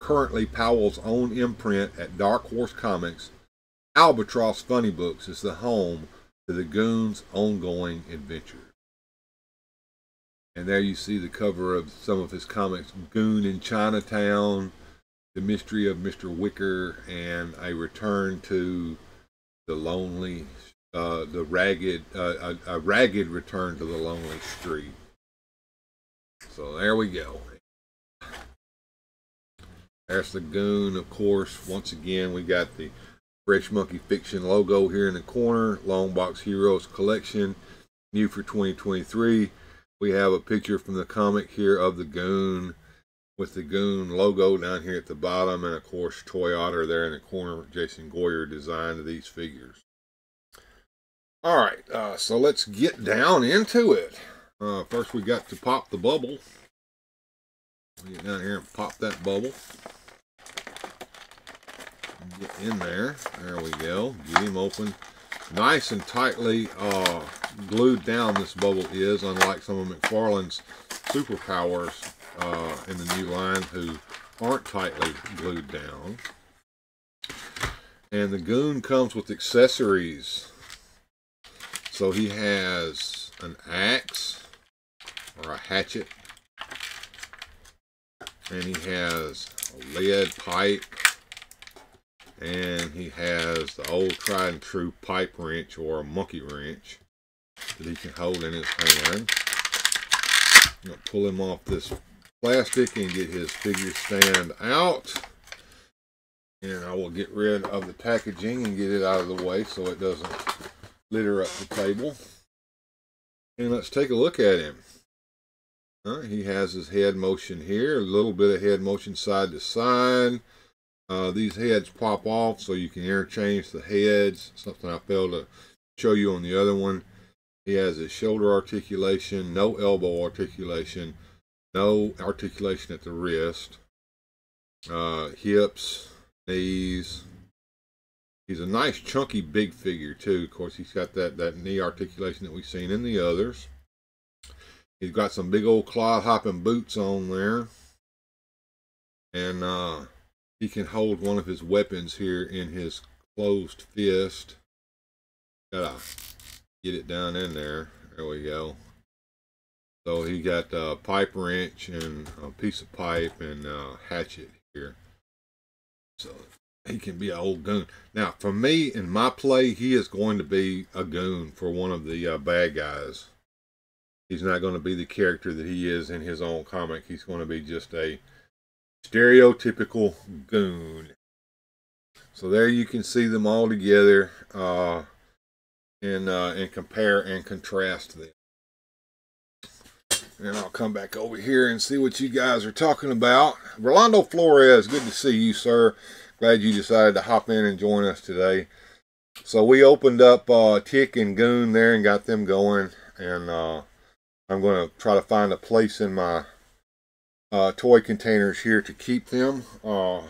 Currently, Powell's own imprint at Dark Horse Comics, Albatross Funny Books, is the home to the Goon's ongoing adventure. And there you see the cover of some of his comics Goon in Chinatown, The Mystery of Mr. Wicker, and a return to the lonely, uh, the ragged, uh, a, a ragged return to the lonely street. So there we go. There's the Goon, of course. Once again, we got the Fresh Monkey Fiction logo here in the corner. Longbox Heroes Collection, new for 2023. We have a picture from the comic here of the Goon with the Goon logo down here at the bottom. And of course, Toy Otter there in the corner. Jason Goyer designed these figures. All right, uh, so let's get down into it. Uh, first, we got to pop the bubble. Get down here and pop that bubble. Get in there. There we go. Get him open. Nice and tightly uh, glued down this bubble is, unlike some of McFarlane's superpowers uh, in the new line who aren't tightly glued down. And the Goon comes with accessories. So he has an axe or a hatchet. And he has a lead pipe. And he has the old tried and true pipe wrench or a monkey wrench that he can hold in his hand. I'm going to pull him off this plastic and get his figure stand out. And I will get rid of the packaging and get it out of the way so it doesn't litter up the table. And let's take a look at him. He has his head motion here, a little bit of head motion side to side. Uh, these heads pop off so you can interchange the heads, something I failed to show you on the other one. He has his shoulder articulation, no elbow articulation, no articulation at the wrist, uh, hips, knees. He's a nice chunky big figure too. Of course, he's got that, that knee articulation that we've seen in the others. He's got some big old clod hopping boots on there. And uh, he can hold one of his weapons here in his closed fist. Gotta get it down in there. There we go. So he got a pipe wrench and a piece of pipe and a hatchet here. So he can be an old goon. Now, for me, in my play, he is going to be a goon for one of the uh, bad guys. He's not going to be the character that he is in his own comic. He's going to be just a stereotypical goon. So there you can see them all together uh, and, uh, and compare and contrast them. And I'll come back over here and see what you guys are talking about. Rolando Flores, good to see you, sir. Glad you decided to hop in and join us today. So we opened up uh, Tick and Goon there and got them going. And uh, I'm going to try to find a place in my uh, toy containers here to keep them uh,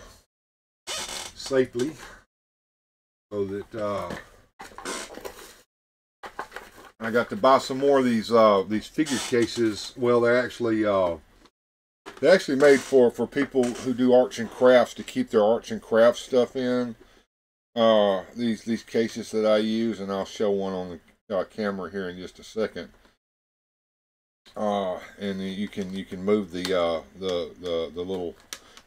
safely. So that uh, I got to buy some more of these uh, these figure cases. Well, they're actually uh, they're actually made for for people who do arts and crafts to keep their arts and crafts stuff in. Uh, these these cases that I use, and I'll show one on the camera here in just a second. Uh, and you can you can move the uh, the the the little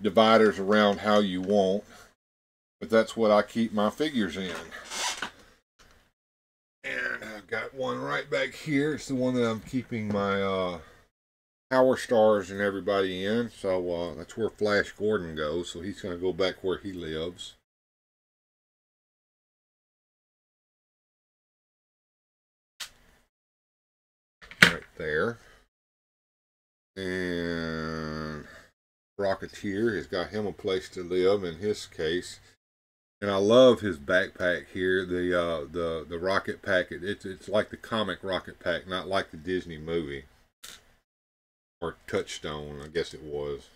dividers around how you want, but that's what I keep my figures in. And I've got one right back here. It's the one that I'm keeping my uh, Power Stars and everybody in. So uh, that's where Flash Gordon goes. So he's going to go back where he lives. Right there. And Rocketeer has got him a place to live in his case and I love his backpack here. The uh, the the rocket pack. It, it's it's like the comic rocket pack, not like the Disney movie or Touchstone. I guess it was,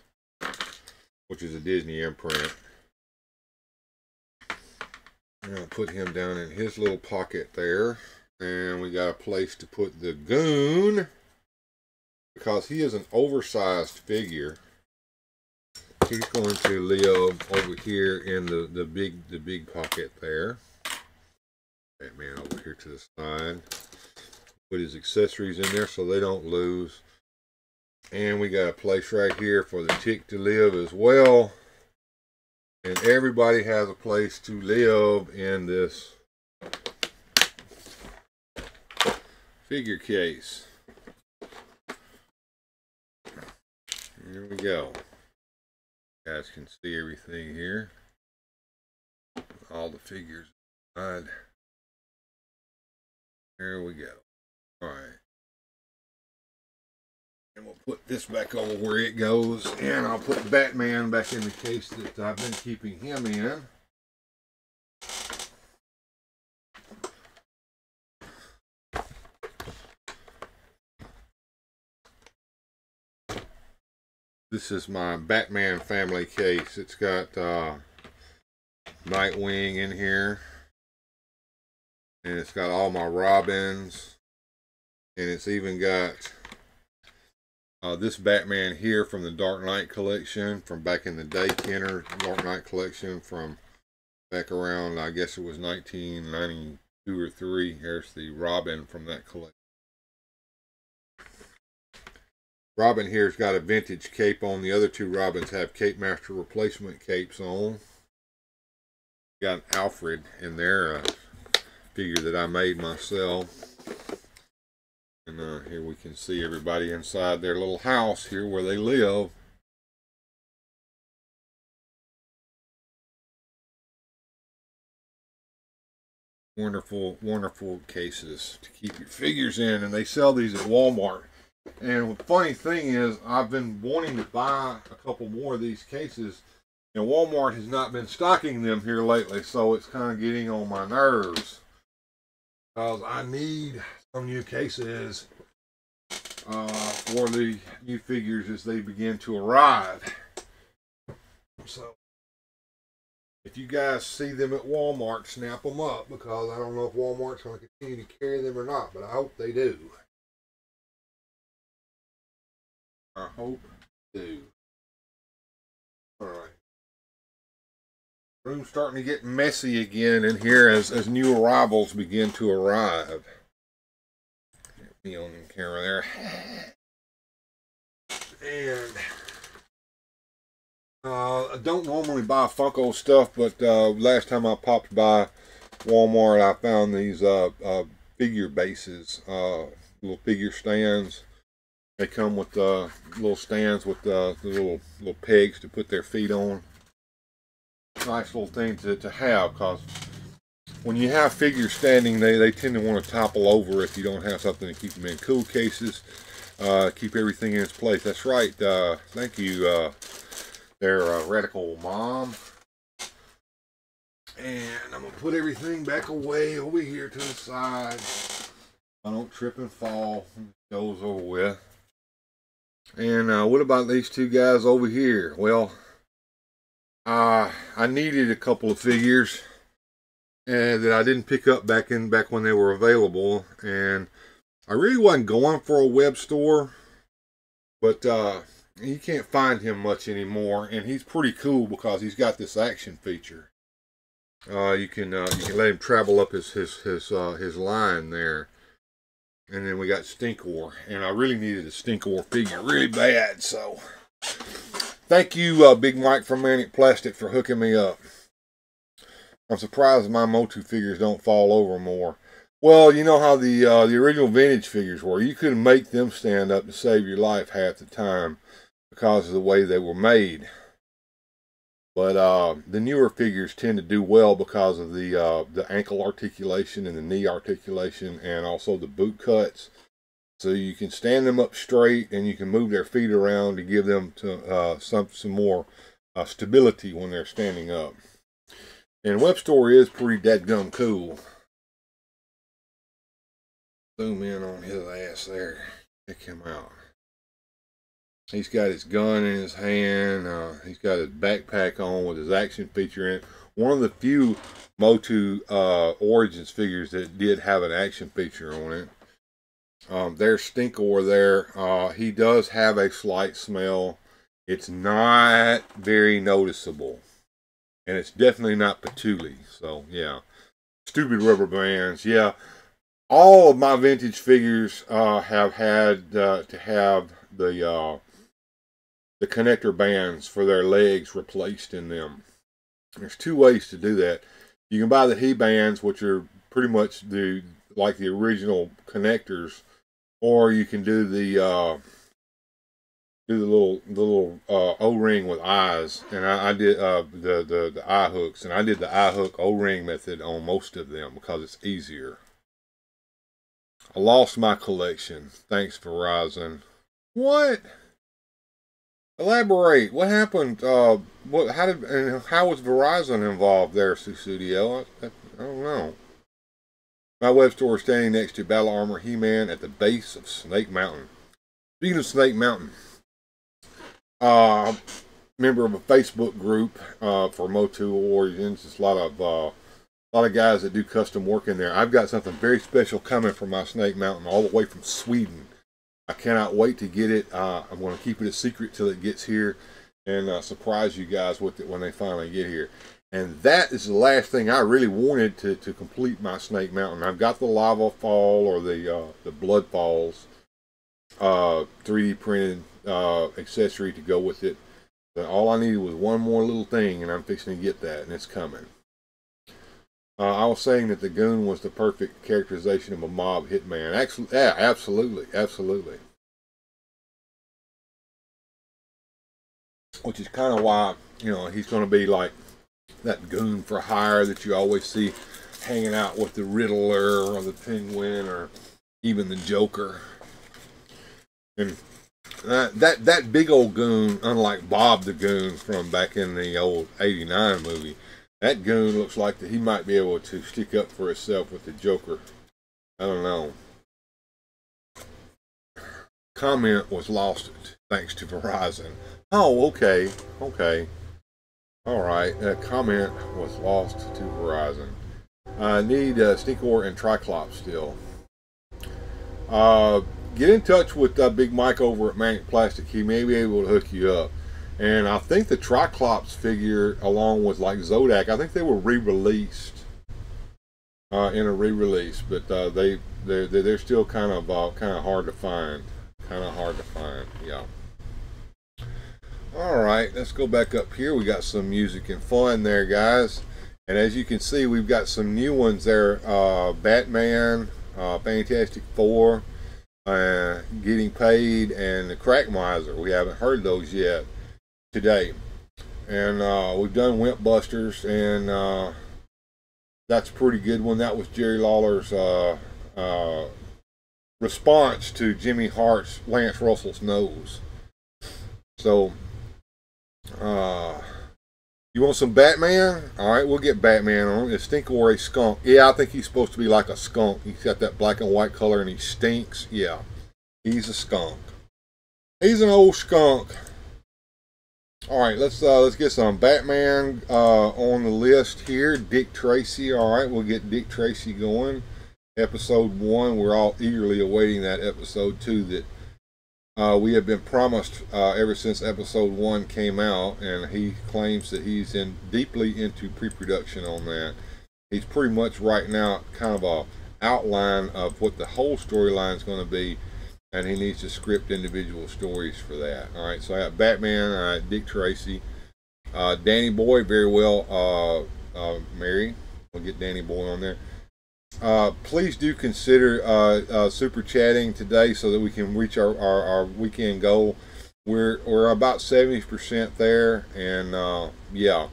which is a Disney imprint. And I'll put him down in his little pocket there, and we got a place to put the goon because he is an oversized figure he's going to live over here in the the big the big pocket there. Batman over here to the side. Put his accessories in there so they don't lose. And we got a place right here for the tick to live as well. And everybody has a place to live in this figure case. Here we go guys can see everything here. All the figures inside. There we go. Alright. And we'll put this back over where it goes. And I'll put Batman back in the case that I've been keeping him in. This is my Batman family case. It's got uh, Nightwing in here. And it's got all my Robins. And it's even got uh, this Batman here from the Dark Knight collection from back in the day. Kenner Dark Knight collection from back around, I guess it was 1992 or 3. Here's the Robin from that collection. Robin here's got a vintage cape on. The other two Robins have Cape Master replacement capes on. Got Alfred in there, a figure that I made myself. And uh, here we can see everybody inside their little house here where they live. Wonderful, wonderful cases to keep your figures in. And they sell these at Walmart. And the funny thing is, I've been wanting to buy a couple more of these cases, and Walmart has not been stocking them here lately, so it's kind of getting on my nerves. Because I need some new cases uh, for the new figures as they begin to arrive. So, if you guys see them at Walmart, snap them up because I don't know if Walmart's going to continue to carry them or not, but I hope they do. I hope do. Alright. Room's starting to get messy again in here as, as new arrivals begin to arrive. Get me on camera there. And uh, I don't normally buy Funko stuff, but uh, last time I popped by Walmart, I found these uh, uh, figure bases, uh, little figure stands. They come with uh, little stands with uh, the little little pegs to put their feet on. Nice little thing to, to have because when you have figures standing, they, they tend to want to topple over if you don't have something to keep them in cool cases. Uh, keep everything in its place. That's right. Uh, thank you, uh, there, uh, Radical Mom. And I'm going to put everything back away over here to the side. I don't trip and fall. It goes over with. And uh, what about these two guys over here? Well, uh, I needed a couple of figures and that I didn't pick up back in back when they were available. And I really wasn't going for a Webstor, but uh, you can't find him much anymore. And he's pretty cool because he's got this action feature. Uh, you can uh, you can let him travel up his his his uh, his line there. And then we got Stinkor, and I really needed a Stinkor figure really bad. So, thank you, uh, Big Mike from Manic Plastic, for hooking me up. I'm surprised my Motu figures don't fall over more. Well, you know how the uh, the original vintage figures were. You couldn't make them stand up to save your life half the time because of the way they were made. But uh, the newer figures tend to do well because of the uh, the ankle articulation and the knee articulation, and also the boot cuts. So you can stand them up straight, and you can move their feet around to give them to, uh, some some more uh, stability when they're standing up. And Webstor is pretty dadgum cool. Zoom in on his ass there. Check him out. He's got his gun in his hand. Uh, he's got his backpack on with his action feature in it. One of the few Motu uh, Origins figures that did have an action feature on it. Um, there's Stinkor there. Uh, he does have a slight smell. It's not very noticeable. And it's definitely not patchouli. So, yeah. Stupid rubber bands. Yeah. All of my vintage figures uh, have had uh, to have the uh, the connector bands for their legs replaced in them. There's two ways to do that. You can buy the He bands, which are pretty much the like the original connectors, or you can do the uh, do the little the little uh, O-ring with eyes. And I, I did uh, the the the eye hooks, and I did the eye hook O-ring method on most of them because it's easier. I lost my collection. Thanks, Verizon. What? Elaborate. What happened? Uh, what? How did? And how was Verizon involved there, Studio? I, I, I don't know. My Webstor is standing next to Battle Armor He-Man at the base of Snake Mountain. Speaking of Snake Mountain, uh, member of a Facebook group uh, for Motu Origins. There's a lot of uh, a lot of guys that do custom work in there. I've got something very special coming from my Snake Mountain, all the way from Sweden. I cannot wait to get it. Uh, I'm going to keep it a secret till it gets here and uh, surprise you guys with it when they finally get here. And that is the last thing I really wanted to, to complete my Snake Mountain. I've got the lava fall or the uh, the blood falls uh, 3D printed uh, accessory to go with it. But all I needed was one more little thing, and I'm fixing to get that, and it's coming. Uh, I was saying that the goon was the perfect characterization of a mob hitman. Actually, yeah, absolutely, absolutely. Which is kind of why you know he's going to be like that goon for hire that you always see hanging out with the Riddler or the Penguin or even the Joker. And that that that big old goon, unlike Bob the Goon from back in the old '89 movie, that goon looks like that he might be able to stick up for himself with the Joker. I don't know. Comment was lost thanks to Verizon. Oh, okay, okay. All right, that comment was lost to Verizon. I need uh, Stinkor and Triclops still. Uh, get in touch with uh, Big Mike over at Manic Plastic. He may be able to hook you up. And I think the Triclops figure, along with like Zodak, I think they were re-released uh, in a re-release, but uh, they they're, they're still kind of uh, kind of hard to find. Kind of hard to find. Yeah. All right, let's go back up here. We got some music and fun there, guys. And as you can see, we've got some new ones there. Uh, Batman, uh, Fantastic Four, uh, Getting Paid, and the Crackmiser. We haven't heard those yet today. And uh, we've done Wimp Busters, and uh, that's a pretty good one. That was Jerry Lawler's uh, uh, response to Jimmy Hart's Lance Russell's nose. So, uh, you want some Batman? All right, we'll get Batman on. Is Stinkor a skunk? Yeah, I think he's supposed to be like a skunk. He's got that black and white color and he stinks. Yeah, he's a skunk. He's an old skunk. All right, let's uh, let's get some Batman uh, on the list here. Dick Tracy. All right, we'll get Dick Tracy going. Episode one. We're all eagerly awaiting that episode two that uh, we have been promised uh, ever since episode one came out, and he claims that he's in deeply into pre-production on that. He's pretty much right now kind of a outline of what the whole storyline is going to be, and he needs to script individual stories for that. All right, so I got Batman, all right, Dick Tracy, uh, Danny Boy, very well, uh, uh, Mary. We'll get Danny Boy on there. Uh, please do consider uh, uh, super chatting today so that we can reach our, our, our weekend goal. We're we're about seventy percent there, and uh, yeah,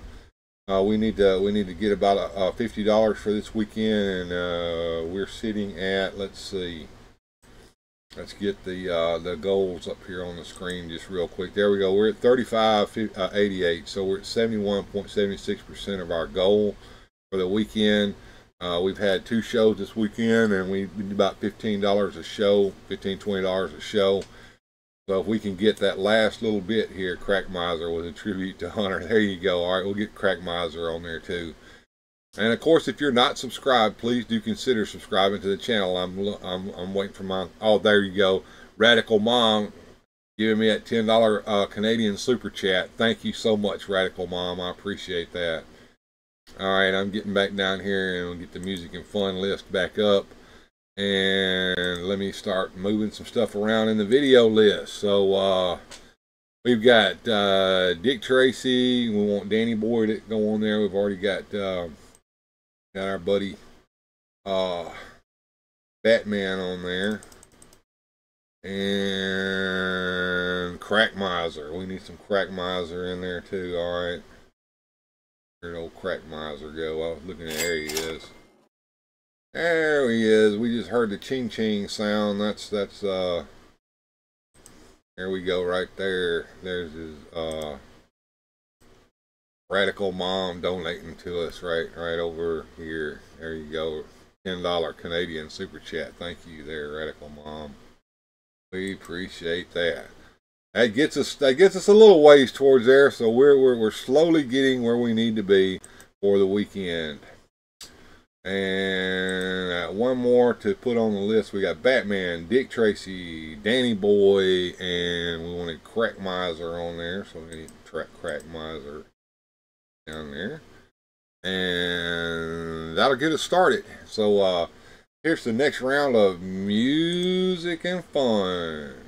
we need to we need to get about uh, fifty dollars for this weekend, and we're sitting at let's see, let's get the uh, the goals up here on the screen just real quick. There we go. We're at thirty five eighty eight, so we're at seventy one point seventy six percent of our goal for the weekend. Uh, we've had two shows this weekend, and we did about fifteen dollars a show, $15, $20 a show. So if we can get that last little bit here, Crack Miser with a tribute to Hunter. There you go. All right, we'll get Crack Miser on there too. And of course, if you're not subscribed, please do consider subscribing to the channel. I'm I'm I'm waiting for my. Oh, there you go. Radical Mom giving me that ten dollar uh, Canadian super chat. Thank you so much, Radical Mom. I appreciate that. Alright, I'm getting back down here and we'll get the music and fun list back up. And let me start moving some stuff around in the video list. So, uh, we've got uh, Dick Tracy. We want Danny Boy to go on there. We've already got, uh, got our buddy uh, Batman on there. And Crack Miser. We need some Crack Miser in there too. Alright. Where'd old crack miser go? I was looking at there he is. There he is. We just heard the ching ching sound. That's that's uh there we go right there. There's his uh radical mom donating to us right right over here. There you go. Ten dollar Canadian super chat. Thank you there, radical mom. We appreciate that that gets us that gets us a little ways towards there so we're, we're we're slowly getting where we need to be for the weekend and uh, one more to put on the list we got batman dick tracy danny boy and we wanted crack miser on there so we need crack miser down there. And that'll get us started. So uh here's the next round of music and fun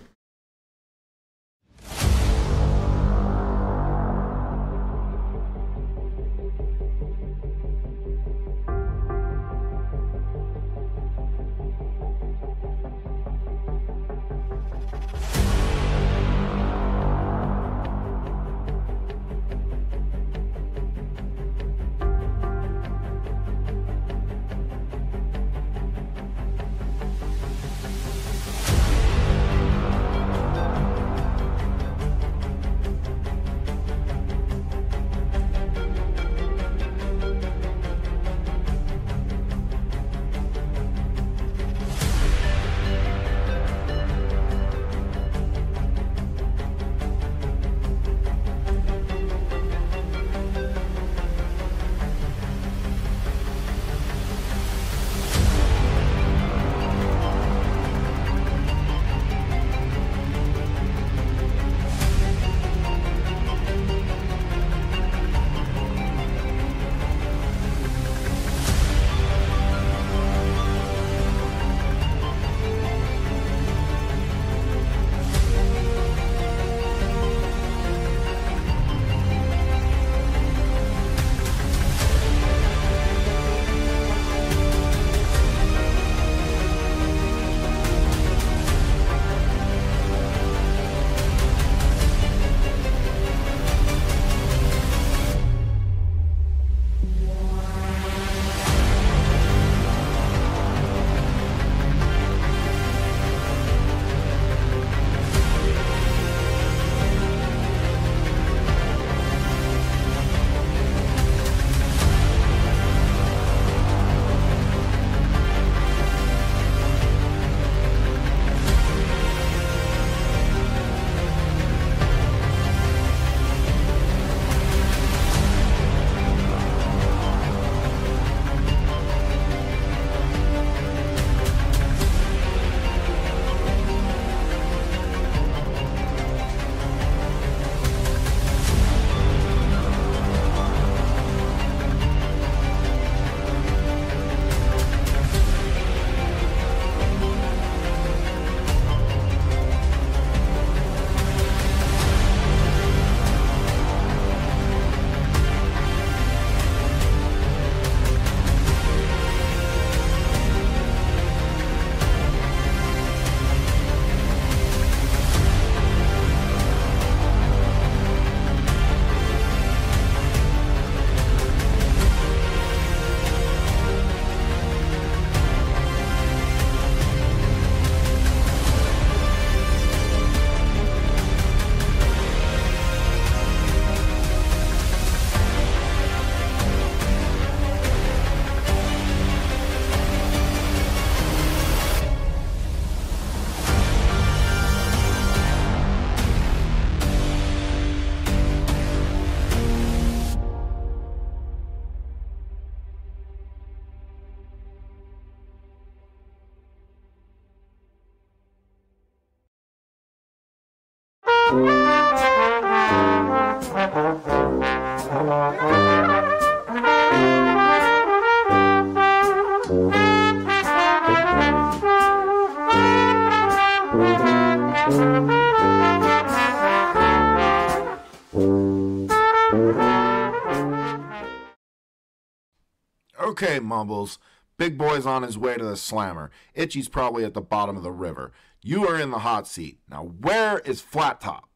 Okay, Mumbles. Big Boy's on his way to the slammer. Itchy's probably at the bottom of the river. You are in the hot seat. Now, where is Flat Top?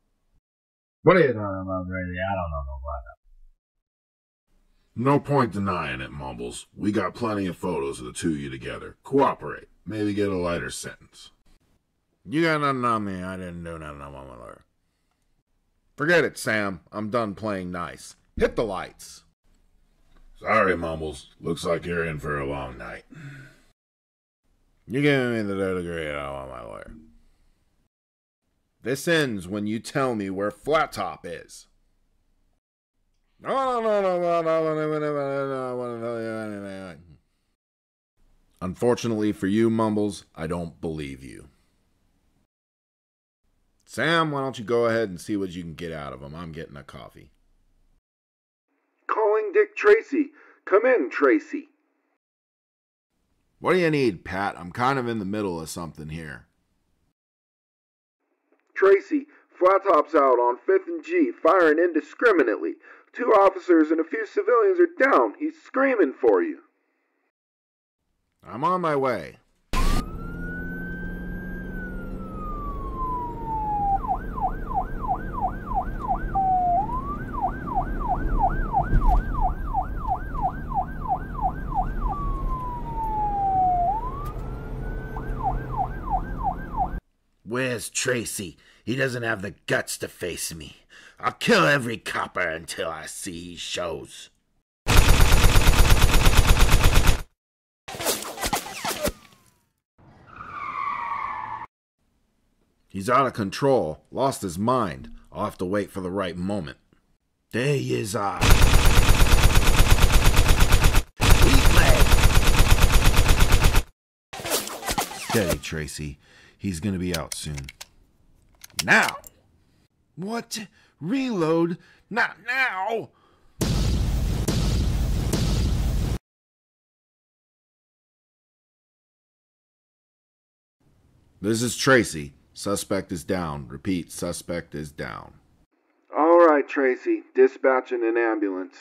What are you talking about, Grady? I don't know what. No point denying it, Mumbles. We got plenty of photos of the two of you together. Cooperate. Maybe get a lighter sentence. You got nothing on me. I didn't do nothing on my lawyer. Forget it, Sam. I'm done playing nice. Hit the lights. Sorry, Mumbles. Looks like you're in for a long night. You're giving me the degree. I want my lawyer. This ends when you tell me where Flat Top is. No, no, no, no, no, no, no, no, no, no, you anything. Unfortunately for you, Mumbles, I don't believe you. Sam, why don't you go ahead and see what you can get out of him? I'm getting a coffee. Calling Dick Tracy. Come in, Tracy. What do you need, Pat? I'm kind of in the middle of something here. Tracy, Flat Top's out on 5th and G, firing indiscriminately. Two officers and a few civilians are down. He's screaming for you. I'm on my way. Where's Tracy? He doesn't have the guts to face me. I'll kill every copper until I see he shows. He's out of control, lost his mind. I'll have to wait for the right moment. There he is, ah. Steady, Tracy. He's gonna be out soon. Now! What? Reload? Not now! This is Tracy. Suspect is down. Repeat, suspect is down. All right, Tracy. Dispatching an ambulance.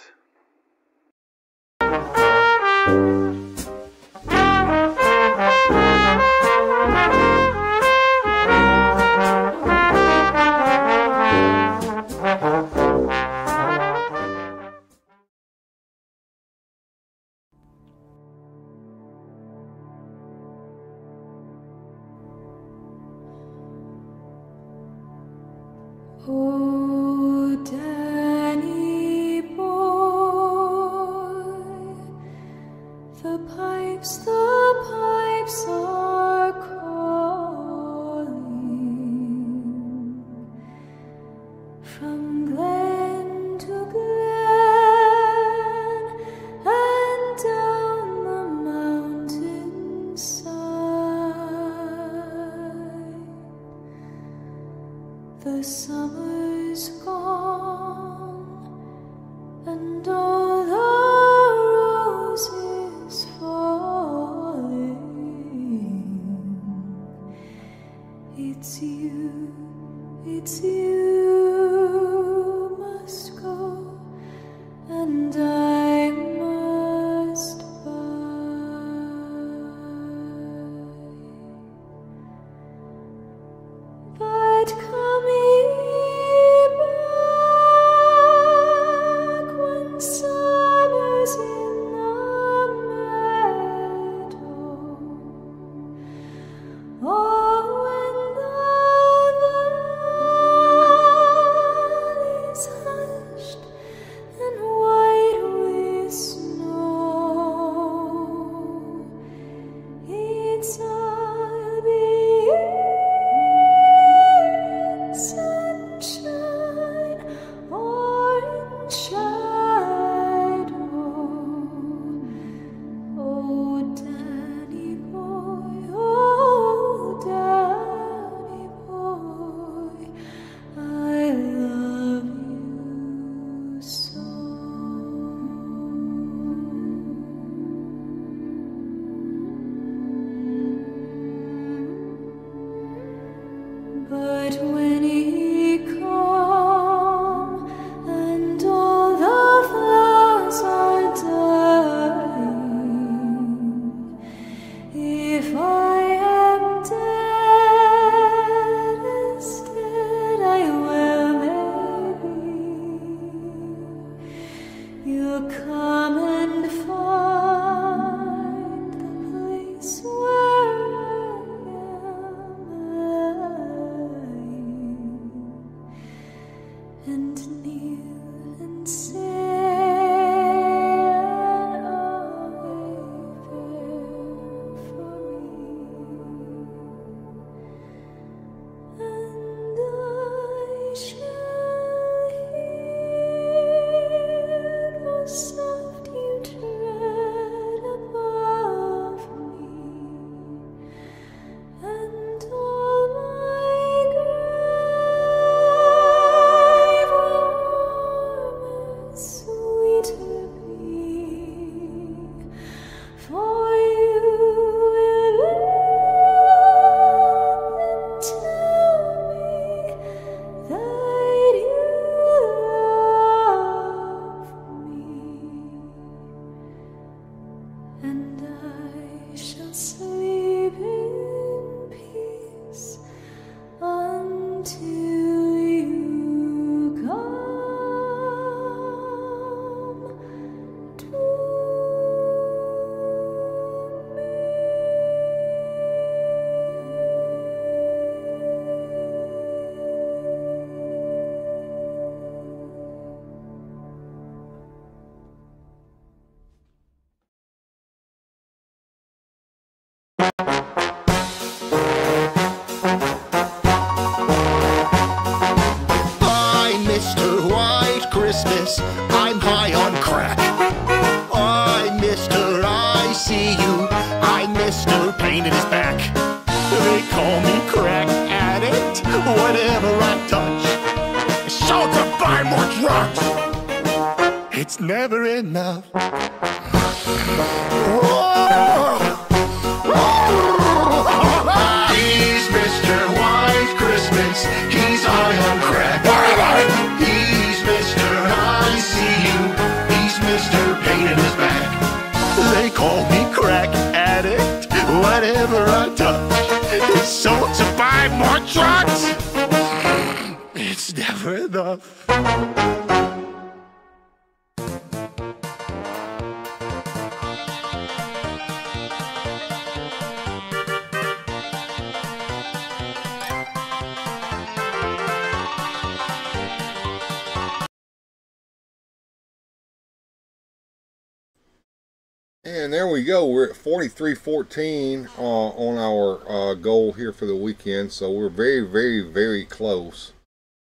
2314 uh, on our uh, goal here for the weekend, so we're very, very, very close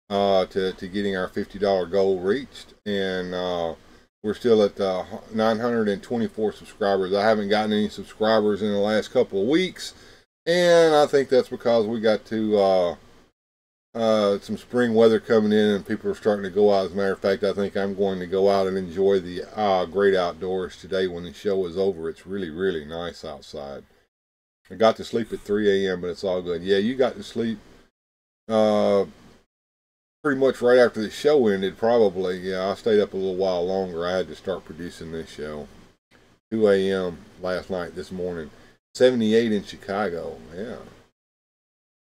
uh, to, to getting our $50 goal reached. And uh, we're still at uh, 924 subscribers. I haven't gotten any subscribers in the last couple of weeks, and I think that's because we got to uh, uh, some spring weather coming in and people are starting to go out. As a matter of fact, I think I'm going to go out and enjoy the uh, great outdoors today when the show is over. It's really, really nice outside. I got to sleep at 3 a.m., but it's all good. Yeah, you got to sleep uh, pretty much right after the show ended, probably. Yeah, I stayed up a little while longer. I had to start producing this show. 2 a.m. last night, this morning. 78 in Chicago. Yeah.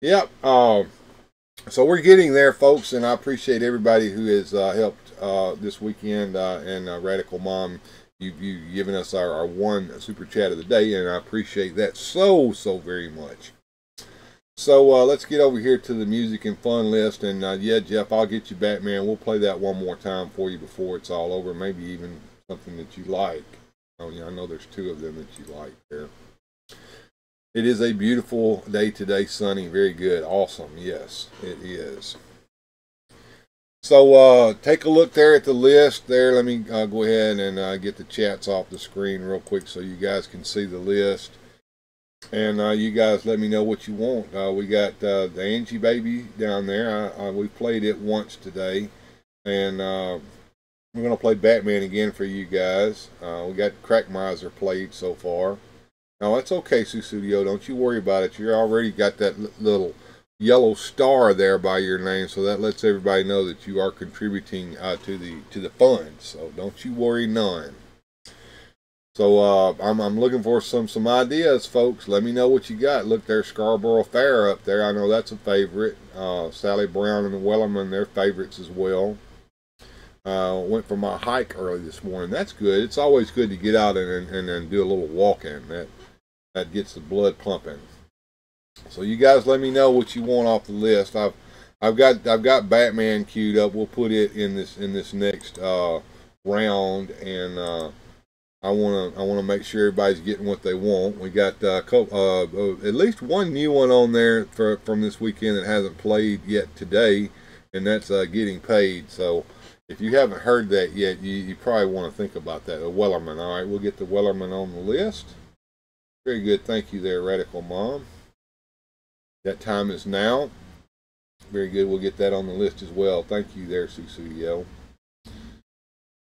Yep. Uh, so we're getting there, folks, and I appreciate everybody who has uh, helped uh, this weekend. Uh, and uh, Radical Mom, you've, you've given us our, our one super chat of the day, and I appreciate that so, so very much. So uh, let's get over here to the music and fun list. And uh, yeah, Jeff, I'll get you back, man. We'll play that one more time for you before it's all over. Maybe even something that you like. Oh, I know there's two of them that you like there. It is a beautiful day today, sunny, very good, awesome. Yes, it is. So uh, take a look there at the list there. Let me uh, go ahead and uh, get the chats off the screen real quick so you guys can see the list. And uh, you guys let me know what you want. Uh, we got uh, the Angie Baby down there. I, I, we played it once today. And we're going to play Batman again for you guys. We got Crack Miser played so far. No, it's okay, Susudio. Don't you worry about it. You're already got that little yellow star there by your name, so that lets everybody know that you are contributing uh, to the to the fund. So don't you worry none. So uh, I'm I'm looking for some some ideas, folks. Let me know what you got. Look, there's Scarborough Fair up there. I know that's a favorite. Uh, Sally Brown and Wellerman, they're favorites as well. Uh, went for my hike early this morning. That's good. It's always good to get out and and, and do a little walking. That that gets the blood pumping. So you guys, let me know what you want off the list. I've I've got I've got Batman queued up. We'll put it in this in this next uh, round, and uh, I want to I want to make sure everybody's getting what they want. We got uh, uh, uh, at least one new one on there for, from this weekend that hasn't played yet today, and that's uh, getting paid. So if you haven't heard that yet, you, you probably want to think about that. A Wellerman. All right, we'll get the Wellerman on the list. Very good. Thank you there, Radical Mom. That time is now. Very good. We'll get that on the list as well. Thank you there, Susudio.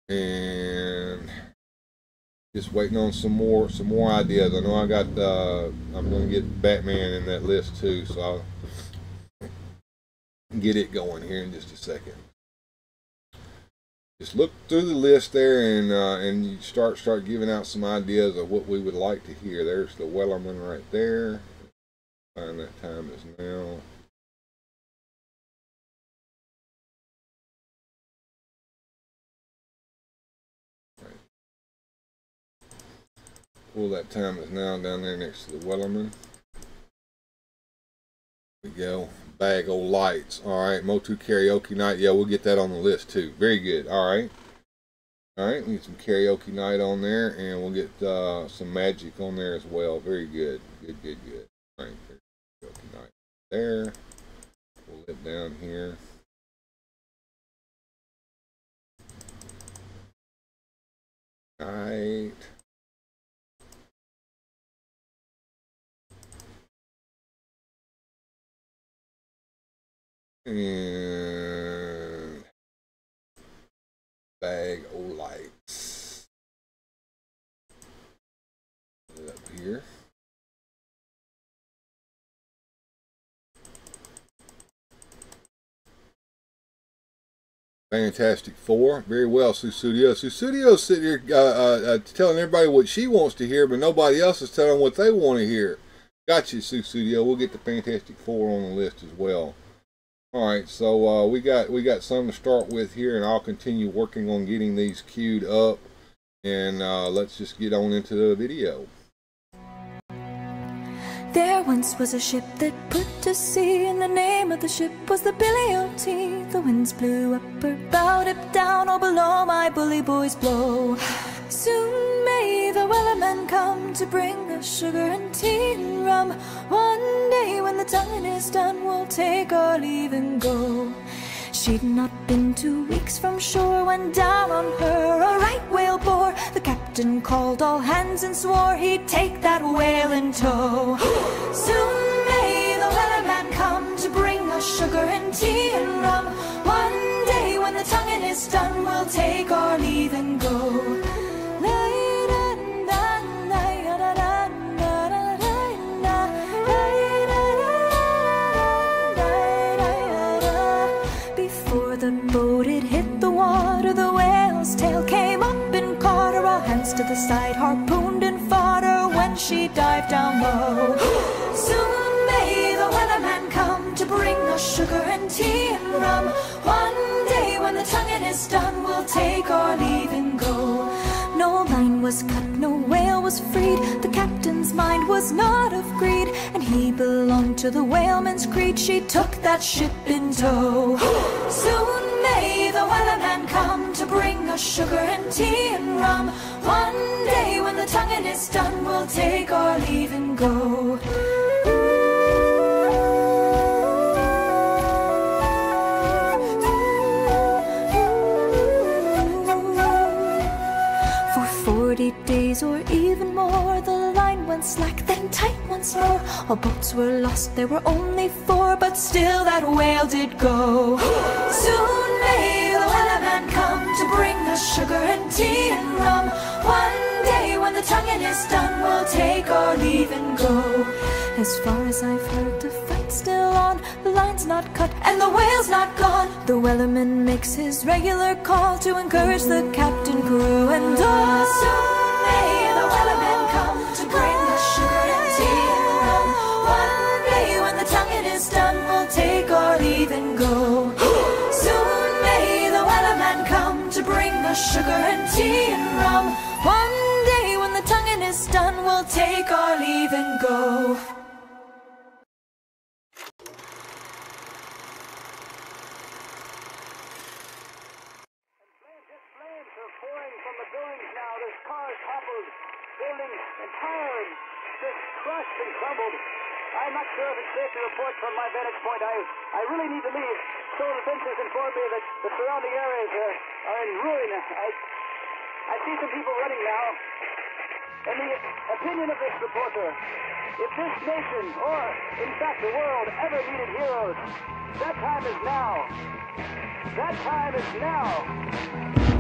And just waiting on some more some more ideas. I know I got uh, I'm gonna get Batman in that list too, so I'll get it going here in just a second. Just look through the list there and uh, and you start start giving out some ideas of what we would like to hear. There's the Wellerman right there. Find that time is now. Pull that time is now down there next to the Wellerman. There we go. Bag of lights. All right. Motu karaoke night. Yeah, we'll get that on the list too. Very good. All right. All right. We get some karaoke night on there, and we'll get uh, some magic on there as well. Very good. Good. Good. Good. All right. Karaoke night there. It down here. Night. And bag of lights up here. Fantastic Four. Very well, Susudio. Susudio's sitting here uh, uh, uh, telling everybody what she wants to hear, but nobody else is telling what they want to hear. Gotcha, Susudio. We'll get the Fantastic Four on the list as well. All right, so uh, we got we got some to start with here, and I'll continue working on getting these queued up. And uh, let's just get on into the video. There once was a ship that put to sea, and the name of the ship was the Billy o' Tea The winds blew up her bow, up down, or below my bully boys blow. Soon may the Wellerman come to bring us sugar and tea and rum. One day when the tonguing is done, we'll take our leave and go. She'd not been two weeks from shore when down on her a right whale bore. The captain called all hands and swore he'd take that whale in tow. Soon may the Wellerman come to bring us sugar and tea and rum. One day when the tonguing is done, we'll take our leave and go. Side, harpooned and fought her when she dived down low. Soon may the Wellerman come to bring us sugar and tea and rum. One day when the tonguing is done, we'll take our leave and go. No line was cut, no whale was freed. The captain's mind was not of greed, and he belonged to the whaleman's creed. She took that ship in tow. Soon the wellerman come to bring us sugar and tea and rum. One day when the tonguing is done, we'll take our leave and go. Forty days or even more, the line went slack, then tight once more. All boats were lost, there were only four, but still that whale did go. Soon may the wellerman come to bring us sugar and tea and rum. One day when the tonguing is done, we'll take our leave and go. As far as I've heard, still on, the line's not cut, and the whale's not gone. The wellerman makes his regular call to encourage the captain, crew, and all. Soon may the wellerman come to bring us sugar and tea and rum. One day when the tonguing is done, we'll take our leave and go. Soon may the wellerman come to bring sugar and tea and rum. One day when the tonguing is done, we'll take our leave and go. pouring from the buildings now. There's cars toppled, just crushed and crumbled. I'm not sure if it's safe to report from my vantage point. I, I really need to leave. So the fences inform me that the surrounding areas are, are in ruin. I, I see some people running now. In the opinion of this reporter, if this nation, or in fact the world, ever needed heroes, that time is now. That time is now.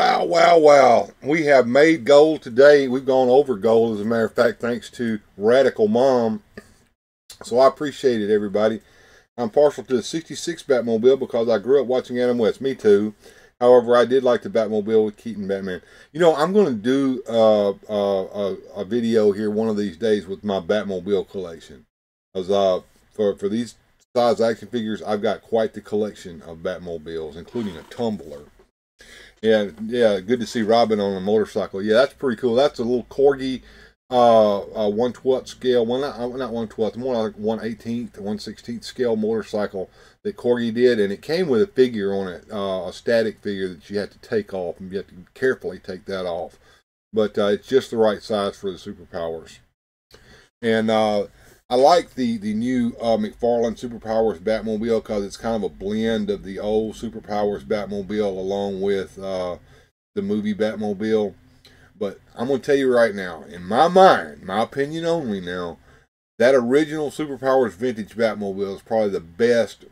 Wow, wow, wow. We have made gold today. We've gone over gold, as a matter of fact, thanks to Radical Mom. So I appreciate it, everybody. I'm partial to the 66 Batmobile because I grew up watching Adam West. Me too. However, I did like the Batmobile with Keaton Batman. You know, I'm going to do uh, uh, a, a video here one of these days with my Batmobile collection. Because uh, for, for these size action figures, I've got quite the collection of Batmobiles, including a tumbler. Yeah, yeah, good to see Robin on a motorcycle. Yeah, that's pretty cool. That's a little corgi, uh, uh one twelfth scale. Well, not not one twelfth, more like one eighteenth, one sixteenth scale motorcycle that corgi did, and it came with a figure on it, uh, a static figure that you had to take off, and you had to carefully take that off. But uh, it's just the right size for the superpowers. And uh, I like the the new uh, McFarlane Superpowers Batmobile because it's kind of a blend of the old Superpowers Batmobile along with uh, the movie Batmobile. But I'm going to tell you right now, in my mind, my opinion only now, that original Superpowers vintage Batmobile is probably the best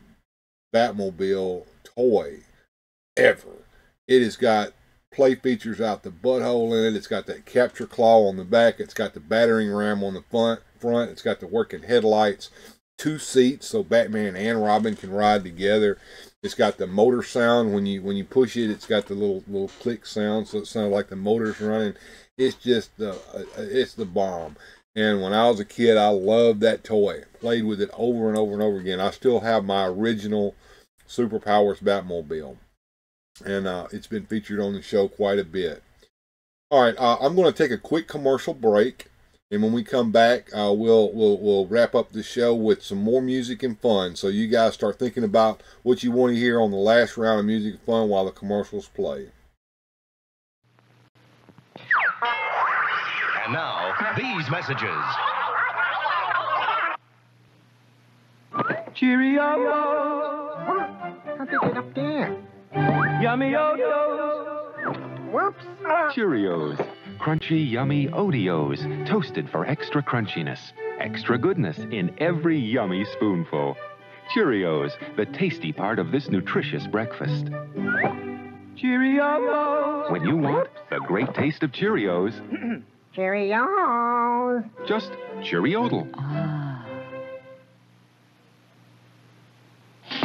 Batmobile toy ever. It has got play features out the butthole in it. It's got that capture claw on the back. It's got the battering ram on the front. Front. It's got the working headlights. Two seats so Batman and Robin can ride together. It's got the motor sound when you when you push it. It's got the little little click sound, so it sounds like the motor's running. It's just the uh, it's the bomb. And when I was a kid, I loved that toy. Played with it over and over and over again. I still have my original Superpowers Batmobile and uh, it's been featured on the show quite a bit. All right, uh, I'm going to take a quick commercial break, and when we come back, uh, we'll we'll we'll wrap up the show with some more music and fun. So you guys start thinking about what you want to hear on the last round of music and fun while the commercials play. And now, these messages. Cheerio! How did it get up there? Yummy Odos! Whoops! Cheerios. Crunchy, yummy Odeos, toasted for extra crunchiness, extra goodness in every yummy spoonful. Cheerios, the tasty part of this nutritious breakfast. Cheerios! When you want the great taste of Cheerios, Cheerios! just Cheeriodle. Ah.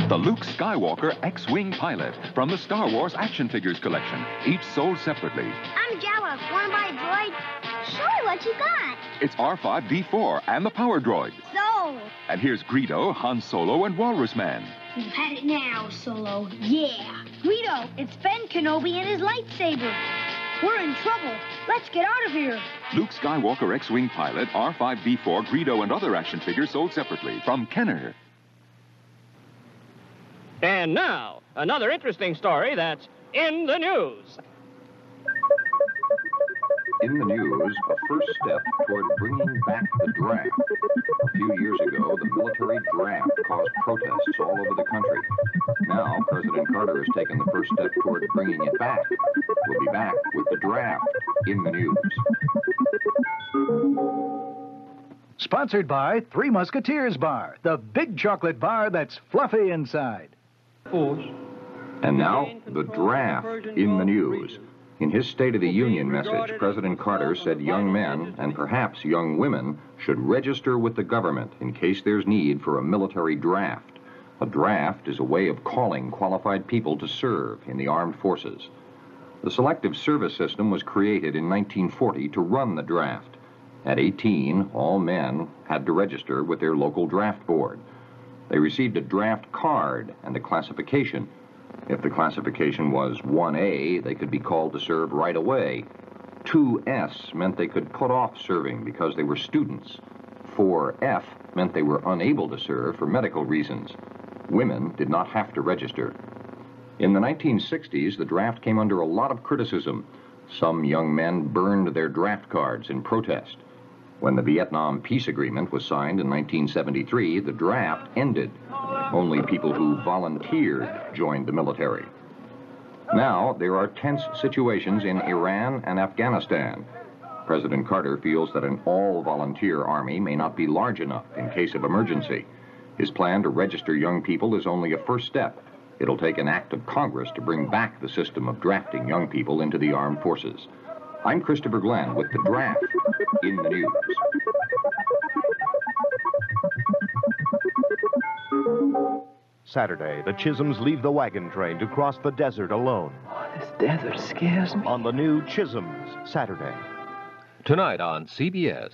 The Luke Skywalker X-Wing pilot from the Star Wars action figures collection, each sold separately. I'm jealous. Wanna buy a droid? Show me what you got. It's R5D4 and the Power Droid. So, And here's Greedo, Han Solo, and Walrus Man. you've had it now, Solo. Yeah. Greedo, it's Ben Kenobi and his lightsaber. We're in trouble. Let's get out of here. Luke Skywalker X-Wing pilot, R5D4, Greedo, and other action figures sold separately from Kenner. And now, another interesting story that's in the news. In the news, a first step toward bringing back the draft. A few years ago, the military draft caused protests all over the country. Now, President Carter has taken the first step toward bringing it back. We'll be back with the draft in the news. Sponsored by Three Musketeers Bar, the big chocolate bar that's fluffy inside. And now, the draft in the news. In his State of the Union message, President Carter said young men, and perhaps young women, should register with the government in case there's need for a military draft. A draft is a way of calling qualified people to serve in the armed forces. The Selective Service System was created in 1940 to run the draft. At 18, all men had to register with their local draft board. They received a draft card and a classification. If the classification was 1A, they could be called to serve right away. 2S meant they could put off serving because they were students. 4F meant they were unable to serve for medical reasons. Women did not have to register. In the 1960s, the draft came under a lot of criticism. Some young men burned their draft cards in protest. When the Vietnam Peace Agreement was signed in 1973, the draft ended. Only people who volunteered joined the military. Now, there are tense situations in Iran and Afghanistan. President Carter feels that an all volunteer army may not be large enough in case of emergency. His plan to register young people is only a first step. It'll take an act of Congress to bring back the system of drafting young people into the armed forces. I'm Christopher Glenn with the draft in the news. Saturday, the Chisholms leave the wagon train to cross the desert alone. Oh, this desert scares me. On the new Chisholms, Saturday. Tonight on CBS.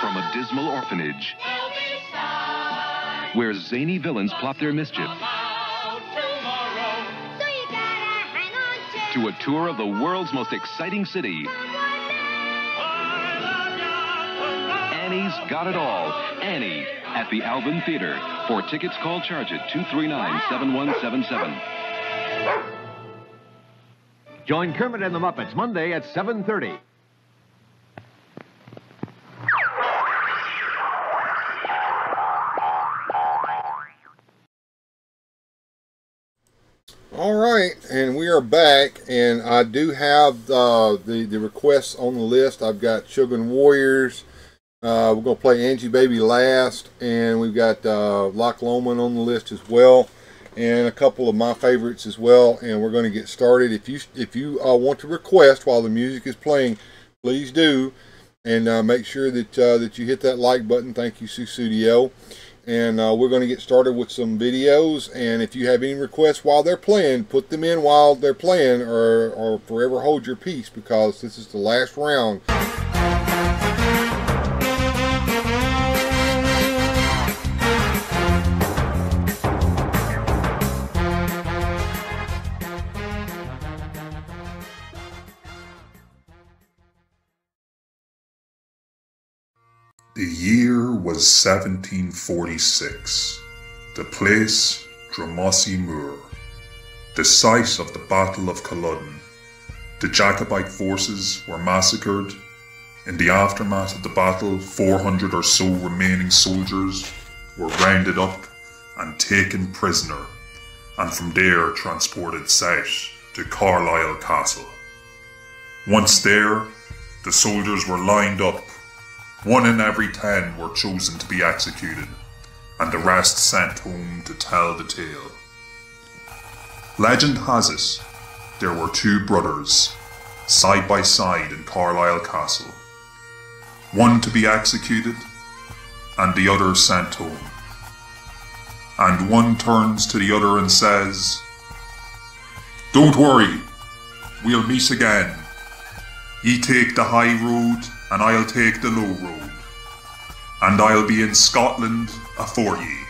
From a dismal orphanage where zany villains plot their mischief to a tour of the world's most exciting city. Annie's got it all. Annie at the Alvin Theater. For tickets, call charge at 239 7177. Join Kermit and the Muppets Monday at 7:30. All right, and we are back, and I do have uh, the the requests on the list. I've got Shogun Warriors. Uh, we're gonna play Angie Baby last, and we've got uh, Loch Lomond on the list as well, and a couple of my favorites as well. And we're gonna get started. If you if you uh, want to request while the music is playing, please do, and uh, make sure that uh, that you hit that like button. Thank you, Susudio and uh, we're going to get started with some videos and if you have any requests while they're playing put them in while they're playing or, or forever hold your peace because this is the last round The year was 1746. The place, Drumossie Moor. The site of the Battle of Culloden. The Jacobite forces were massacred. In the aftermath of the battle, 400 or so remaining soldiers were rounded up and taken prisoner, and from there transported south to Carlisle Castle. Once there, the soldiers were lined up one in every ten were chosen to be executed, and the rest sent home to tell the tale. Legend has it there were two brothers, side by side in Carlisle Castle, one to be executed, and the other sent home. And one turns to the other and says, Don't worry, we'll meet again. Ye take the high road, and I'll take the low road. And I'll be in Scotland afore ye.